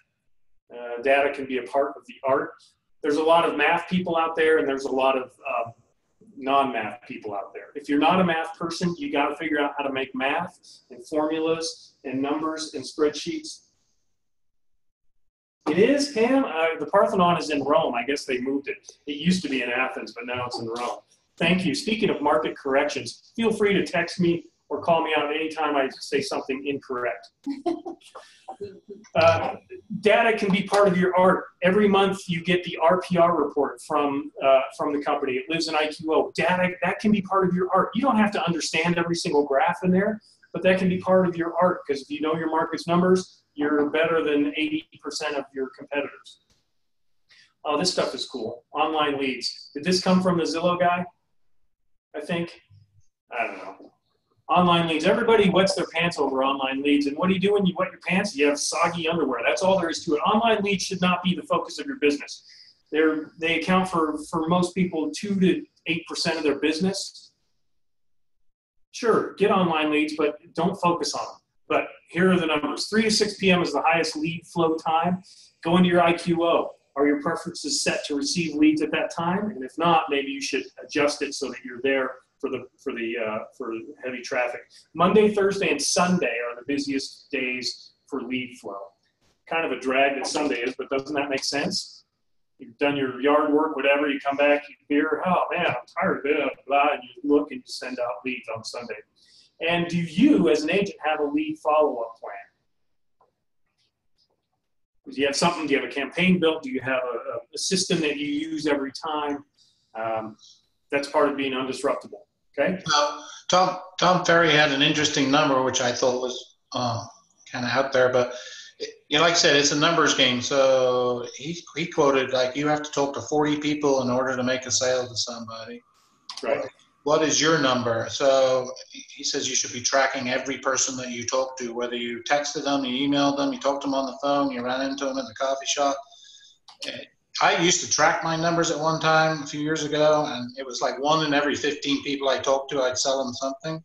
Uh, data can be a part of the art. There's a lot of math people out there and there's a lot of uh, non-math people out there. If you're not a math person, you got to figure out how to make math and formulas and numbers and spreadsheets. It is, Pam. Uh, the Parthenon is in Rome. I guess they moved it. It used to be in Athens, but now it's in Rome. Thank you. Speaking of market corrections, feel free to text me or call me out anytime I say something incorrect. (laughs) Uh, data can be part of your art. Every month you get the RPR report from, uh, from the company. It lives in IQO. Data, that can be part of your art. You don't have to understand every single graph in there, but that can be part of your art because if you know your market's numbers, you're better than 80% of your competitors. oh, this stuff is cool. Online leads. Did this come from the Zillow guy? I think. I don't know. Online leads. Everybody wets their pants over online leads. And what do you do when you wet your pants? You have soggy underwear. That's all there is to it. Online leads should not be the focus of your business. They're, they account for, for most people, 2 to 8% of their business. Sure, get online leads, but don't focus on them. But here are the numbers 3 to 6 p.m. is the highest lead flow time. Go into your IQO. Are your preferences set to receive leads at that time? And if not, maybe you should adjust it so that you're there for the for the uh, for heavy traffic. Monday, Thursday, and Sunday are the busiest days for lead flow. Kind of a drag that Sunday is, but doesn't that make sense? You've done your yard work, whatever. You come back, you hear, oh man, I'm tired of it, blah, and you look and you send out leads on Sunday. And do you, as an agent, have a lead follow-up plan? Do you have something? Do you have a campaign built? Do you have a, a system that you use every time? Um, that's part of being undisruptible. Okay. Uh, Tom Tom Ferry had an interesting number, which I thought was uh, kind of out there, but you know, like I said, it's a numbers game. So he he quoted like you have to talk to 40 people in order to make a sale to somebody. Right. What is your number? So he says you should be tracking every person that you talk to, whether you texted them, you emailed them, you talked to them on the phone, you ran into them at the coffee shop. I used to track my numbers at one time a few years ago, and it was like one in every 15 people I talked to, I'd sell them something.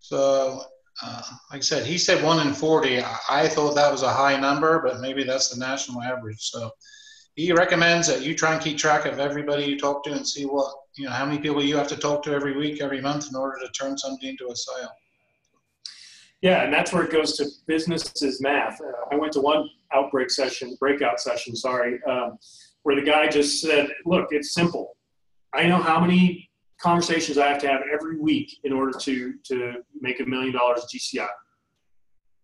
So, uh, like I said, he said one in 40. I thought that was a high number, but maybe that's the national average. So, he recommends that you try and keep track of everybody you talk to and see what, you know, how many people you have to talk to every week, every month in order to turn something into a sale. Yeah, and that's where it goes to businesses math. Uh, I went to one outbreak session, breakout session, sorry, um, where the guy just said, look, it's simple. I know how many conversations I have to have every week in order to, to make a million dollars GCI.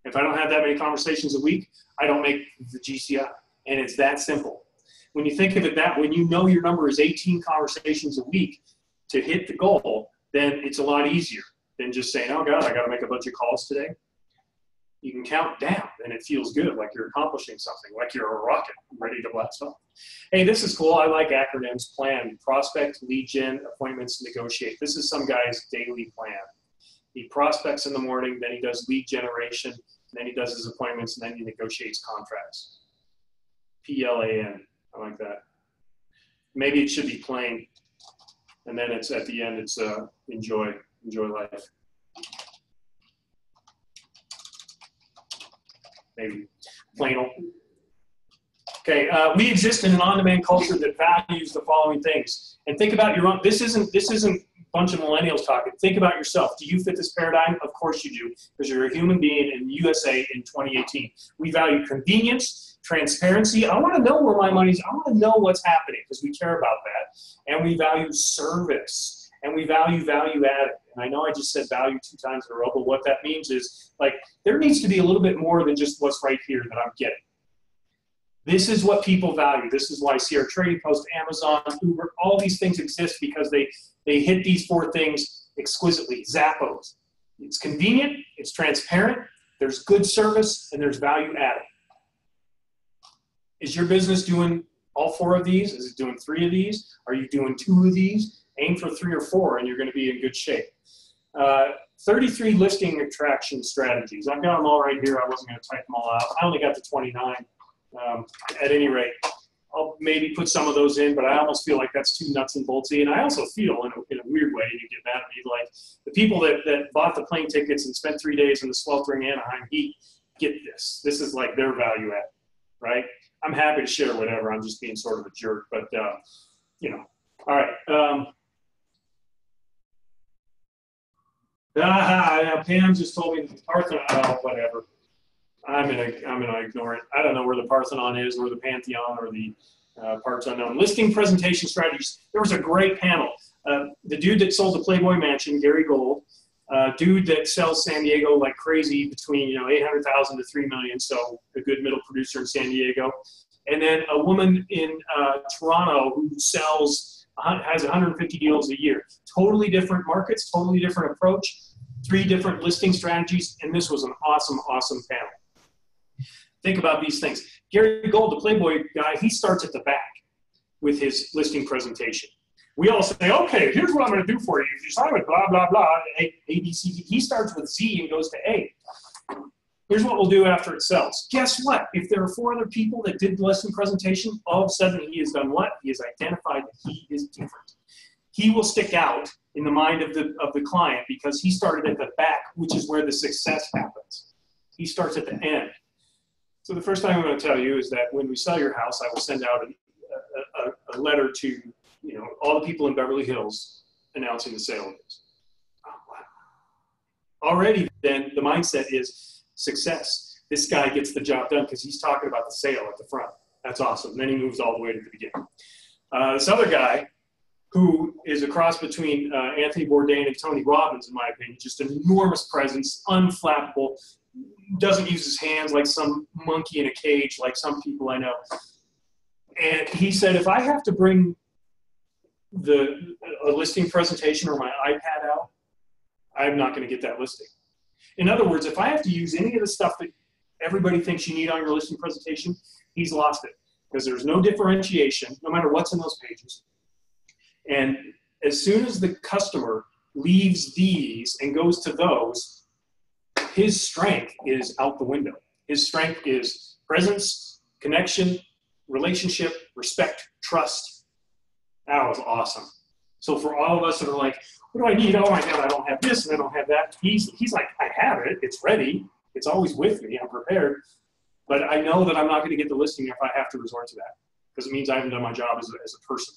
If I don't have that many conversations a week, I don't make the GCI. And it's that simple. When you think of it that, when you know your number is 18 conversations a week to hit the goal, then it's a lot easier than just saying, oh God, I got to make a bunch of calls today you can count down and it feels good like you're accomplishing something like you're a rocket ready to blast off. Hey this is cool. I like acronyms plan prospect lead gen appointments negotiate. This is some guy's daily plan. He prospects in the morning then he does lead generation then he does his appointments and then he negotiates contracts. P-l-a-n i like that. Maybe it should be plain and then it's at the end it's uh, enjoy enjoy life maybe plain old. Okay, uh, we exist in an on-demand culture that values the following things. And think about your own. This isn't this isn't a bunch of millennials talking. Think about yourself. Do you fit this paradigm? Of course you do, because you're a human being in the USA in 2018. We value convenience, transparency. I want to know where my money's. I want to know what's happening because we care about that, and we value service and we value value added. And I know I just said value two times in a row, but what that means is like there needs to be a little bit more than just what's right here that I'm getting. This is what people value. This is why Sierra Trading Post, Amazon, Uber, all these things exist because they they hit these four things exquisitely. Zappos. It's convenient, it's transparent, there's good service, and there's value added. Is your business doing all four of these? Is it doing three of these? Are you doing two of these? aim for three or four and you're going to be in good shape. Uh, 33 listing attraction strategies. I've got them all right here. I wasn't going to type them all out. I only got to 29. Um, at any rate, I'll maybe put some of those in, but I almost feel like that's too nuts and boltsy. And I also feel, in a, in a weird way, you get mad at me, like the people that, that bought the plane tickets and spent three days in the sweltering Anaheim heat get this. This is like their value add, right? I'm happy to share whatever. I'm just being sort of a jerk, but uh, you know. All right. Um, Ah, Pam just told me the Parthenon. Oh, whatever. I'm gonna I'm gonna ignore it. I don't know where the Parthenon is, or the Pantheon, or the uh, parts unknown. Listing presentation strategies. There was a great panel. Uh, the dude that sold the Playboy Mansion, Gary Gold. Uh, dude that sells San Diego like crazy between you know 800,000 to 3 million. So a good middle producer in San Diego. And then a woman in uh, Toronto who sells has 150 deals a year. Totally different markets, totally different approach three different listing strategies, and this was an awesome, awesome panel. Think about these things. Gary Gold, the Playboy guy, he starts at the back. with his listing presentation. We all say, okay, here's what I'm going to do for you. If you sign with blah, blah, blah, A, A, B, C, D. He starts with Z and goes to A. Here's what we'll do after it sells. Guess what? If there are four other people that did the listing presentation, all of a sudden he has done what? He has identified that he is different. He will stick out in the mind of the, of the client because he started at the back, which is where the success happens. He starts at the end. So the first thing I'm going to tell you is that when we sell your house, I will send out a, a, a letter to you know, all the people in Beverly Hills announcing the sale of. Oh, wow. Already, then the mindset is success. This guy gets the job done because he's talking about the sale at the front. That's awesome. And then he moves all the way to the beginning. Uh, this other guy, who is a cross between uh, Anthony Bourdain and Tony Robbins, in my opinion, just an enormous presence, unflappable, doesn't use his hands like some monkey in a cage, like some people I know. And he said, if I have to bring the a listing presentation or my iPad out, I'm not going to get that listing. In other words, if I have to use any of the stuff that everybody thinks you need on your listing presentation, he's lost it because there's no differentiation, no matter what's in those pages. And as soon as the customer leaves these and goes to those, his strength is out the window. His strength is presence, connection, relationship, respect, trust, that was awesome. So for all of us that are like, what do I need? Oh my God, I don't have this and I don't have that. He's, he's like, I have it. It's ready. It's always with me. I'm prepared. But I know that I'm not going to get the listing if I have to resort to that because it means I haven't done my job as a, as a person.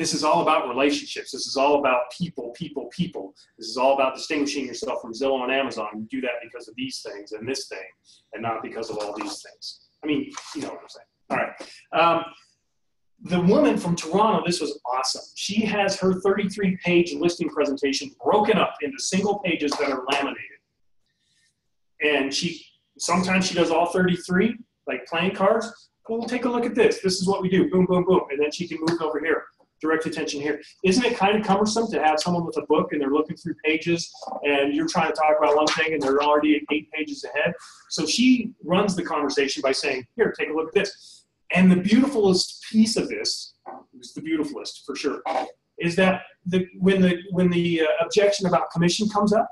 This is all about relationships. This is all about people, people, people. This is all about distinguishing yourself from Zillow and Amazon. You do that because of these things and this thing and not because of all these things. I mean, you know what I'm saying. All right. Um, the woman from Toronto, this was awesome. She has her 33 page listing presentation broken up into single pages that are laminated. And she sometimes she does all 33, like playing cards. Well, we'll take a look at this. This is what we do. Boom, boom, boom. And then she can move over here. Direct attention here. Isn't it kind of cumbersome to have someone with a book and they're looking through pages and you're trying to talk about one thing and they're already eight pages ahead? So she runs the conversation by saying, Here, take a look at this and the beautifulest piece of this, is the beautifulest for sure, is that the, when the when the uh, objection about commission comes up,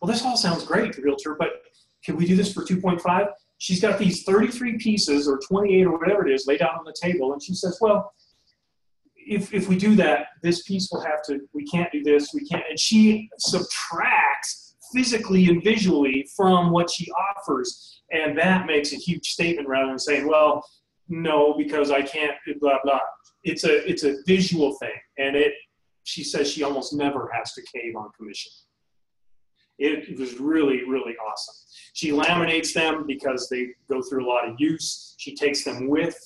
well, this all sounds great, the realtor, but can we do this for 2.5? She's got these 33 pieces or 28 or whatever it is laid out on the table, and she says, well, if, if we do that, this piece will have to, we can't do this, we can't, and she subtracts physically and visually from what she offers and that makes a huge statement rather than saying, well, no, because I can't, blah, blah. It's a, it's a visual thing. And it, she says she almost never has to cave on commission. It was really, really awesome. She laminates them because they go through a lot of use. She takes them with.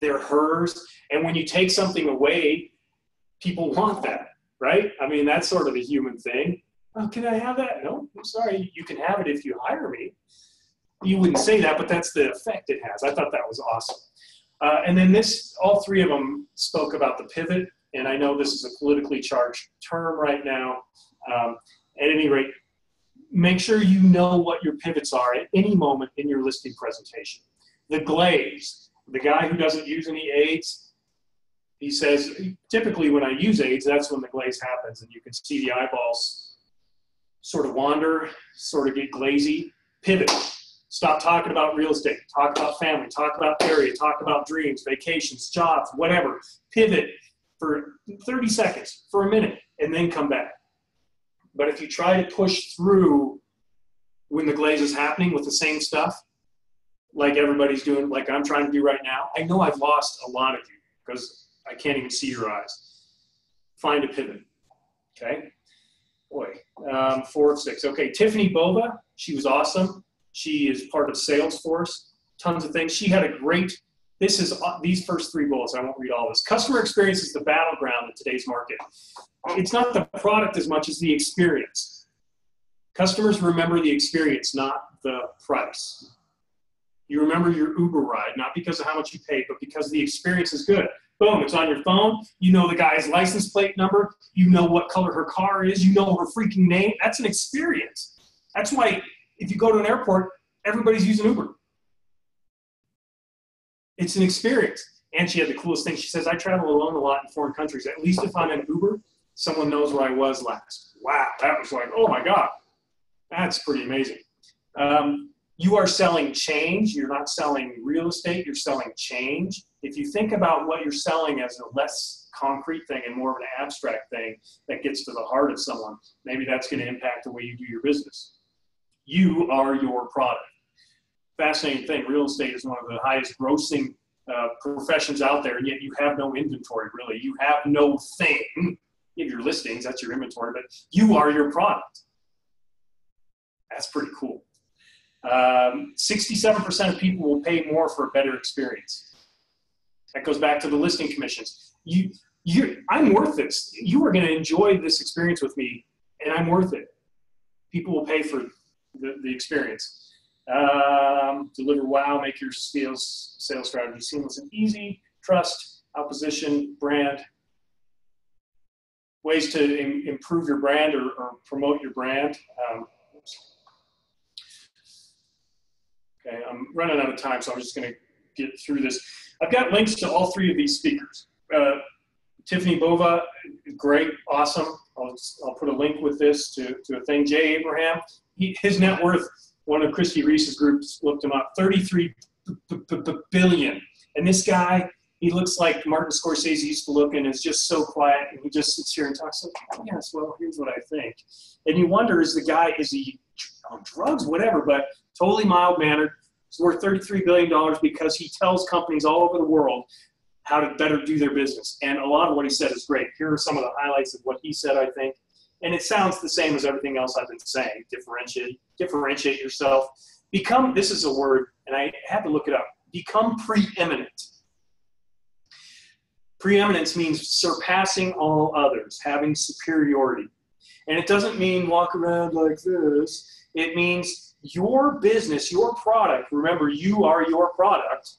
They're hers. And when you take something away, people want that, right? I mean, that's sort of a human thing. Oh, can I have that? No, I'm sorry. You can have it if you hire me you wouldn't say that, but that's the effect it has. I thought that was awesome. Uh, and then this, all three of them spoke about the pivot, and I know this is a politically charged term right now. Um, at any rate, make sure you know what your pivots are at any moment in your listing presentation. The glaze, the guy who doesn't use any aids, he says, typically when I use aids, that's when the glaze happens, and you can see the eyeballs sort of wander, sort of get glazy. Pivot Stop talking about real estate. Talk about family. Talk about area. Talk about dreams, vacations, jobs, whatever. Pivot for 30 seconds, for a minute, and then come back. But if you try to push through when the glaze is happening with the same stuff, like everybody's doing, like I'm trying to do right now, I know I've lost a lot of you because I can't even see your eyes. Find a pivot. Okay. Boy, um, four of six. Okay, Tiffany Bova, she was awesome. She is part of Salesforce, tons of things. She had a great, this is uh, these first three bullets. I won't read all this. Customer experience is the battleground in today's market. It's not the product as much as the experience. Customers remember the experience, not the price. You remember your Uber ride, not because of how much you paid, but because the experience is good. Boom, it's on your phone. You know the guy's license plate number. You know what color her car is. You know her freaking name. That's an experience. That's why if you go to an airport, everybody's using Uber. It's an experience. And she had the coolest thing. She says, I travel alone a lot in foreign countries. At least if I'm in Uber, someone knows where I was last. Wow, that was like, oh my God, that's pretty amazing. Um, you are selling change. You're not selling real estate, you're selling change. If you think about what you're selling as a less concrete thing and more of an abstract thing that gets to the heart of someone, maybe that's going to impact the way you do your business. You are your product. Fascinating thing real estate is one of the highest grossing uh, professions out there, and yet you have no inventory really. You have no thing. Have your listings, that's your inventory, but you are your product. That's pretty cool. Um, 67% of people will pay more for a better experience. That goes back to the listing commissions. You, you, I'm worth this. You are going to enjoy this experience with me, and I'm worth it. People will pay for the, the experience. Um, deliver wow, make your sales sales strategy seamless and easy. Trust, opposition, brand. Ways to Im- improve your brand or, or promote your brand. Um, okay, I'm running out of time, so I'm just going to get through this. I've got links to all three of these speakers. Uh, Tiffany Bova, great, awesome. I'll, I'll put a link with this to, to a thing. Jay Abraham, he, his net worth, one of Christy Reese's groups looked him up, 33 billion. And this guy, he looks like Martin Scorsese used to look and is just so quiet and he just sits here and talks like, yes, well, here's what I think. And you wonder, is the guy, is he on drugs, whatever, but totally mild mannered. He's worth $33 billion because he tells companies all over the world how to better do their business. And a lot of what he said is great. Here are some of the highlights of what he said, I think. And it sounds the same as everything else I've been saying. Differentiate, differentiate yourself. Become, this is a word, and I had to look it up. Become preeminent. Preeminence means surpassing all others, having superiority. And it doesn't mean walk around like this. It means your business, your product, remember, you are your product,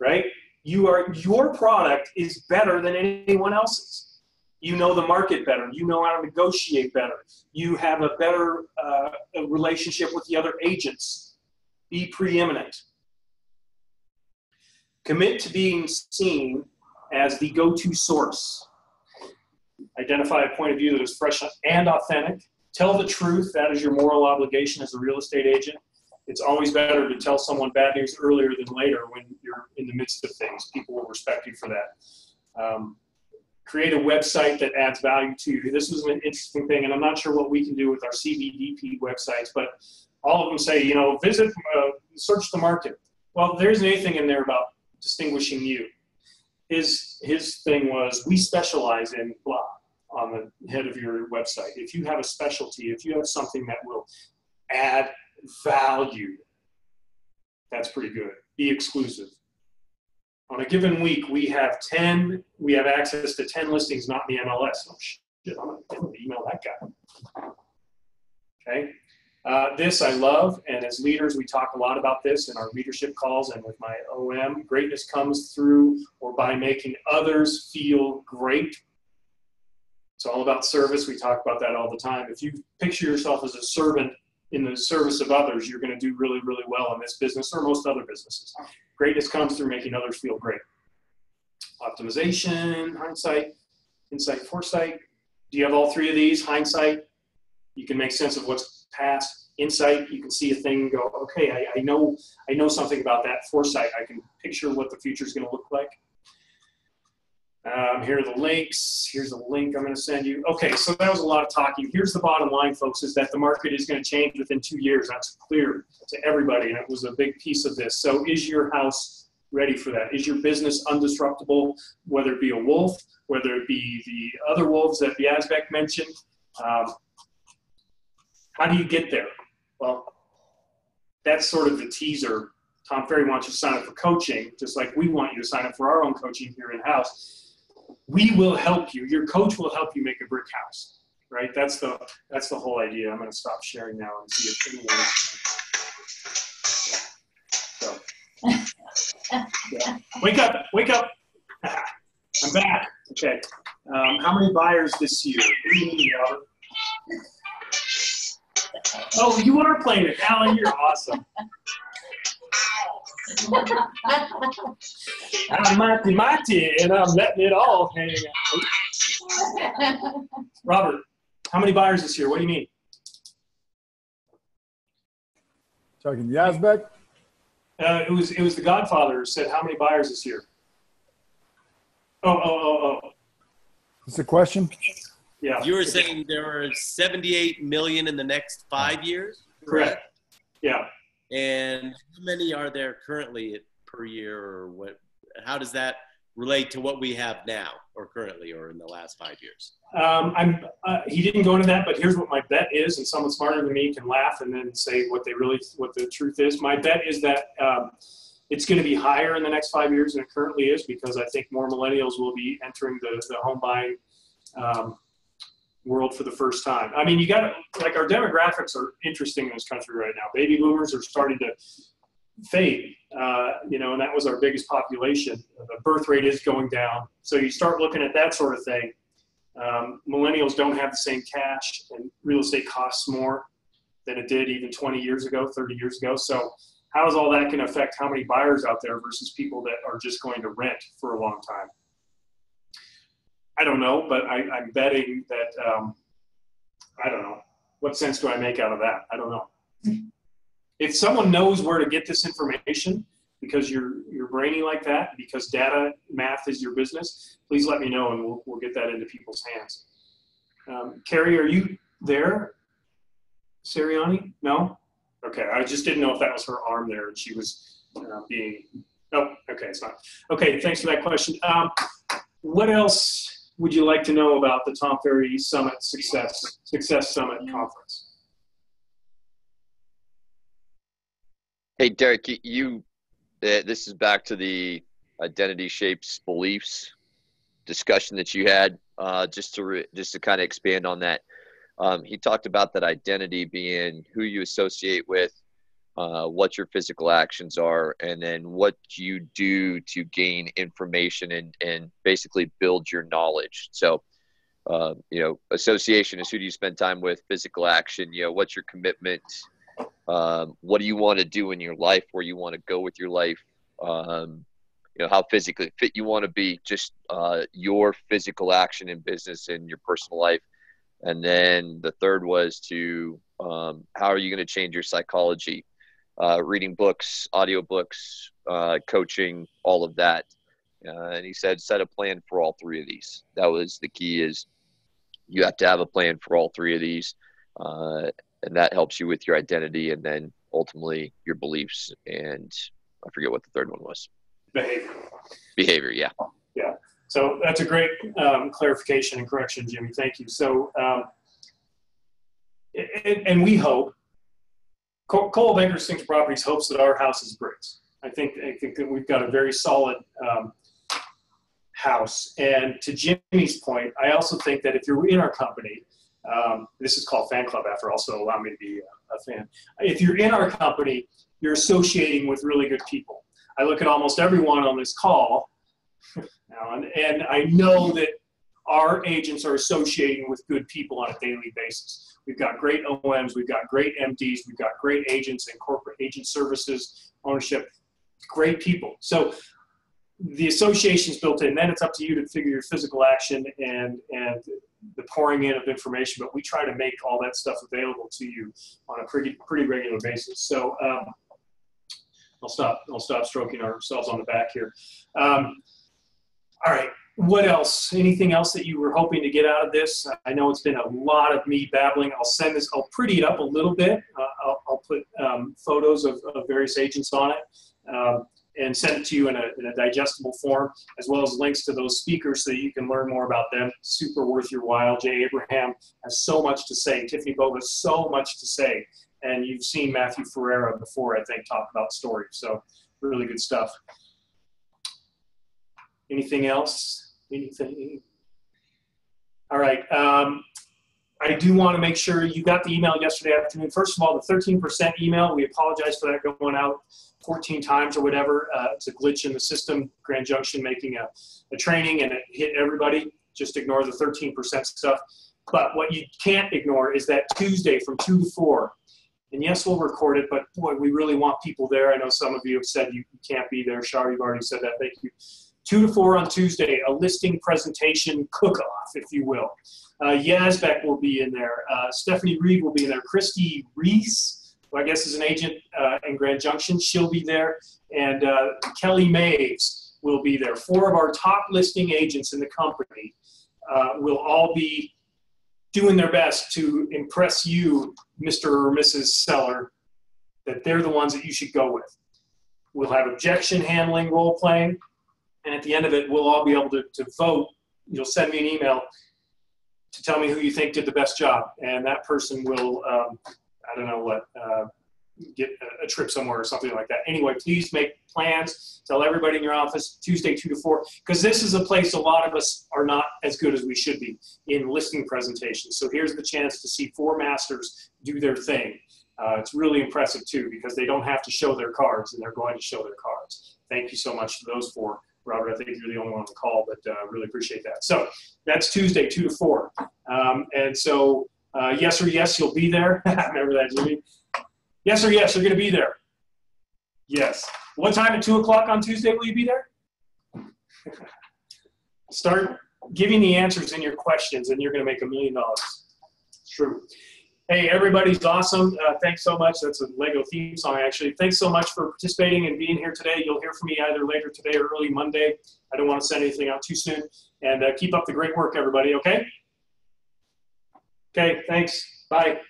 right? You are your product is better than anyone else's. You know the market better. You know how to negotiate better. You have a better uh, relationship with the other agents. Be preeminent. Commit to being seen as the go to source. Identify a point of view that is fresh and authentic. Tell the truth. That is your moral obligation as a real estate agent it's always better to tell someone bad news earlier than later when you're in the midst of things. People will respect you for that. Um, create a website that adds value to you. This is an interesting thing, and I'm not sure what we can do with our CBDP websites, but all of them say, you know, visit, uh, search the market. Well, there isn't anything in there about distinguishing you. His his thing was, we specialize in blah on the head of your website. If you have a specialty, if you have something that will add value. That's pretty good. Be exclusive. On a given week, we have 10, we have access to 10 listings, not in the MLS. Oh, shit, I'm going to email that guy. Okay. Uh, this I love, and as leaders, we talk a lot about this in our leadership calls and with my OM. Greatness comes through or by making others feel great. It's all about service. We talk about that all the time. If you picture yourself as a servant in the service of others, you're going to do really, really well in this business or most other businesses. Greatness comes through making others feel great. Optimization, hindsight, insight, foresight. Do you have all three of these? Hindsight, you can make sense of what's past. Insight, you can see a thing and go, okay, I, I know I know something about that. Foresight, I can picture what the future is going to look like. Um, here are the links. Here's a link I'm going to send you. Okay, so that was a lot of talking. Here's the bottom line, folks, is that the market is going to change within two years. That's clear to everybody, and it was a big piece of this. So is your house ready for that? Is your business undisruptible, whether it be a wolf, whether it be the other wolves that Yazbek mentioned? Um, how do you get there? Well, that's sort of the teaser. Tom Ferry wants you to sign up for coaching, just like we want you to sign up for our own coaching here in house we will help you. Your coach will help you make a brick house, right? That's the that's the whole idea. I'm going to stop sharing now and see if anyone. So, yeah. wake up! Wake up! I'm back. Okay. Um, how many buyers this year? Oh, you are playing it, Alan. You're awesome. I'm mighty, mighty, and I'm letting it all hang out. Robert, how many buyers this year? What do you mean? Talking Yazbek? Uh, it was it was the Godfather who said how many buyers this year. Oh oh oh oh. It's a question. Yeah. You were saying there are 78 million in the next five years, correct? Yeah. And how many are there currently per year, or what? How does that relate to what we have now, or currently, or in the last five years? Um, I'm. Uh, he didn't go into that, but here's what my bet is, and someone smarter than me can laugh and then say what they really, what the truth is. My bet is that um, it's going to be higher in the next five years than it currently is because I think more millennials will be entering the, the home buying um, world for the first time. I mean, you got like our demographics are interesting in this country right now. Baby boomers are starting to fade, uh, you know, and that was our biggest population. The birth rate is going down, so you start looking at that sort of thing. Um, millennials don't have the same cash, and real estate costs more than it did even 20 years ago, 30 years ago. So, how is all that going to affect how many buyers out there versus people that are just going to rent for a long time? I don't know, but I, am betting that um, I don't know. What sense do I make out of that? I don't know. If someone knows where to get this information because you're you're brainy like that, because data math is your business, please let me know and we'll we'll get that into people's hands. Um, Carrie, are you there? Siriani? No. Okay, I just didn't know if that was her arm there and she was uh, being. Oh, okay, it's not. Okay, thanks for that question. Um, what else would you like to know about the Tom Ferry Summit Success Success Summit Conference? Hey, Derek, you. Uh, this is back to the identity shapes beliefs discussion that you had. Uh, just to re- just to kind of expand on that, um, he talked about that identity being who you associate with, uh, what your physical actions are, and then what you do to gain information and, and basically build your knowledge. So, uh, you know, association is who do you spend time with, physical action, you know, what's your commitment, um, what do you want to do in your life, where you want to go with your life, um, you know, how physically fit you want to be, just uh, your physical action in business and your personal life. And then the third was to um, how are you going to change your psychology? Uh, reading books, audiobooks, uh, coaching, all of that. Uh, and he said, set a plan for all three of these. That was the key is you have to have a plan for all three of these. Uh, and that helps you with your identity and then ultimately your beliefs. And I forget what the third one was. Behavior. Behavior, yeah. Yeah. So that's a great um, clarification and correction, Jimmy. Thank you. So, um, and we hope Coldwell Banker Distinctive Properties hopes that our house is bricks. I think I think that we've got a very solid um, house. And to Jimmy's point, I also think that if you're in our company, um, this is called fan club after all, so allow me to be a, a fan. If you're in our company, you're associating with really good people. I look at almost everyone on this call, (laughs) and I know that our agents are associating with good people on a daily basis. We've got great OMs, we've got great MDs, we've got great agents and corporate agent services ownership, great people. So the association is built in. Then it's up to you to figure your physical action and and the pouring in of information. But we try to make all that stuff available to you on a pretty pretty regular basis. So um, I'll stop. I'll stop stroking ourselves on the back here. Um, all right what else? Anything else that you were hoping to get out of this? I know it's been a lot of me babbling. I'll send this, I'll pretty it up a little bit. Uh, I'll, I'll, put um, photos of, of, various agents on it um, and send it to you in a, in a, digestible form, as well as links to those speakers so you can learn more about them. Super worth your while. Jay Abraham has so much to say. Tiffany Bova has so much to say. And you've seen Matthew Ferrara before, I think, talk about stories. So really good stuff. Anything else? Anything. All right. Um, I do want to make sure you got the email yesterday afternoon. First of all, the 13% email, we apologize for that going out 14 times or whatever. Uh, it's a glitch in the system. Grand Junction making a, a training and it hit everybody. Just ignore the 13% stuff. But what you can't ignore is that Tuesday from 2 to 4, And yes, we'll record it, but boy, we really want people there. I know some of you have said you can't be there. Shar, you've already said that. Thank you. Two to four on Tuesday, a listing presentation cook-off, if you will. Uh, Yazbek will be in there. Uh, Stephanie Reed will be in there. Christy Reese, who I guess is an agent uh, in Grand Junction, she'll be there. And uh, Kelly Maves will be there. Four of our top listing agents in the company uh, will all be doing their best to impress you, Mr. or Mrs. Seller, that they're the ones that you should go with. We'll have objection handling role playing, and at the end of it, we'll all be able to, to vote. You'll send me an email to tell me who you think did the best job, and that person will, um, I don't know what, uh, get a, trip somewhere or something like that. Anyway, please make plans. Tell everybody in your office Tuesday, two to four, because this is a place a lot of us are not as good as we should be in listing presentations. So here's the chance to see four masters do their thing. Uh, it's really impressive too, because they don't have to show their cards, and they're going to show their cards. Thank you so much to those four. Robert, I think you're the only one on the call, but uh, really appreciate that. So that's Tuesday, two to four. Um, and so, uh, yes or yes, you'll be there. (laughs) Remember that, Jimmy? Yes or yes, you're going to be there. Yes. What time at two o'clock on Tuesday will you be there? Start giving the answers in your questions, and you're going to make a million dollars. True. Hey, everybody's awesome. Uh, thanks so much. That's a Lego theme song, actually. Thanks so much for participating and being here today. You'll hear from me either later today or early Monday. I don't want to send anything out too soon. And uh, keep up the great work, everybody, okay? Okay, thanks. Bye.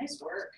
Nice work.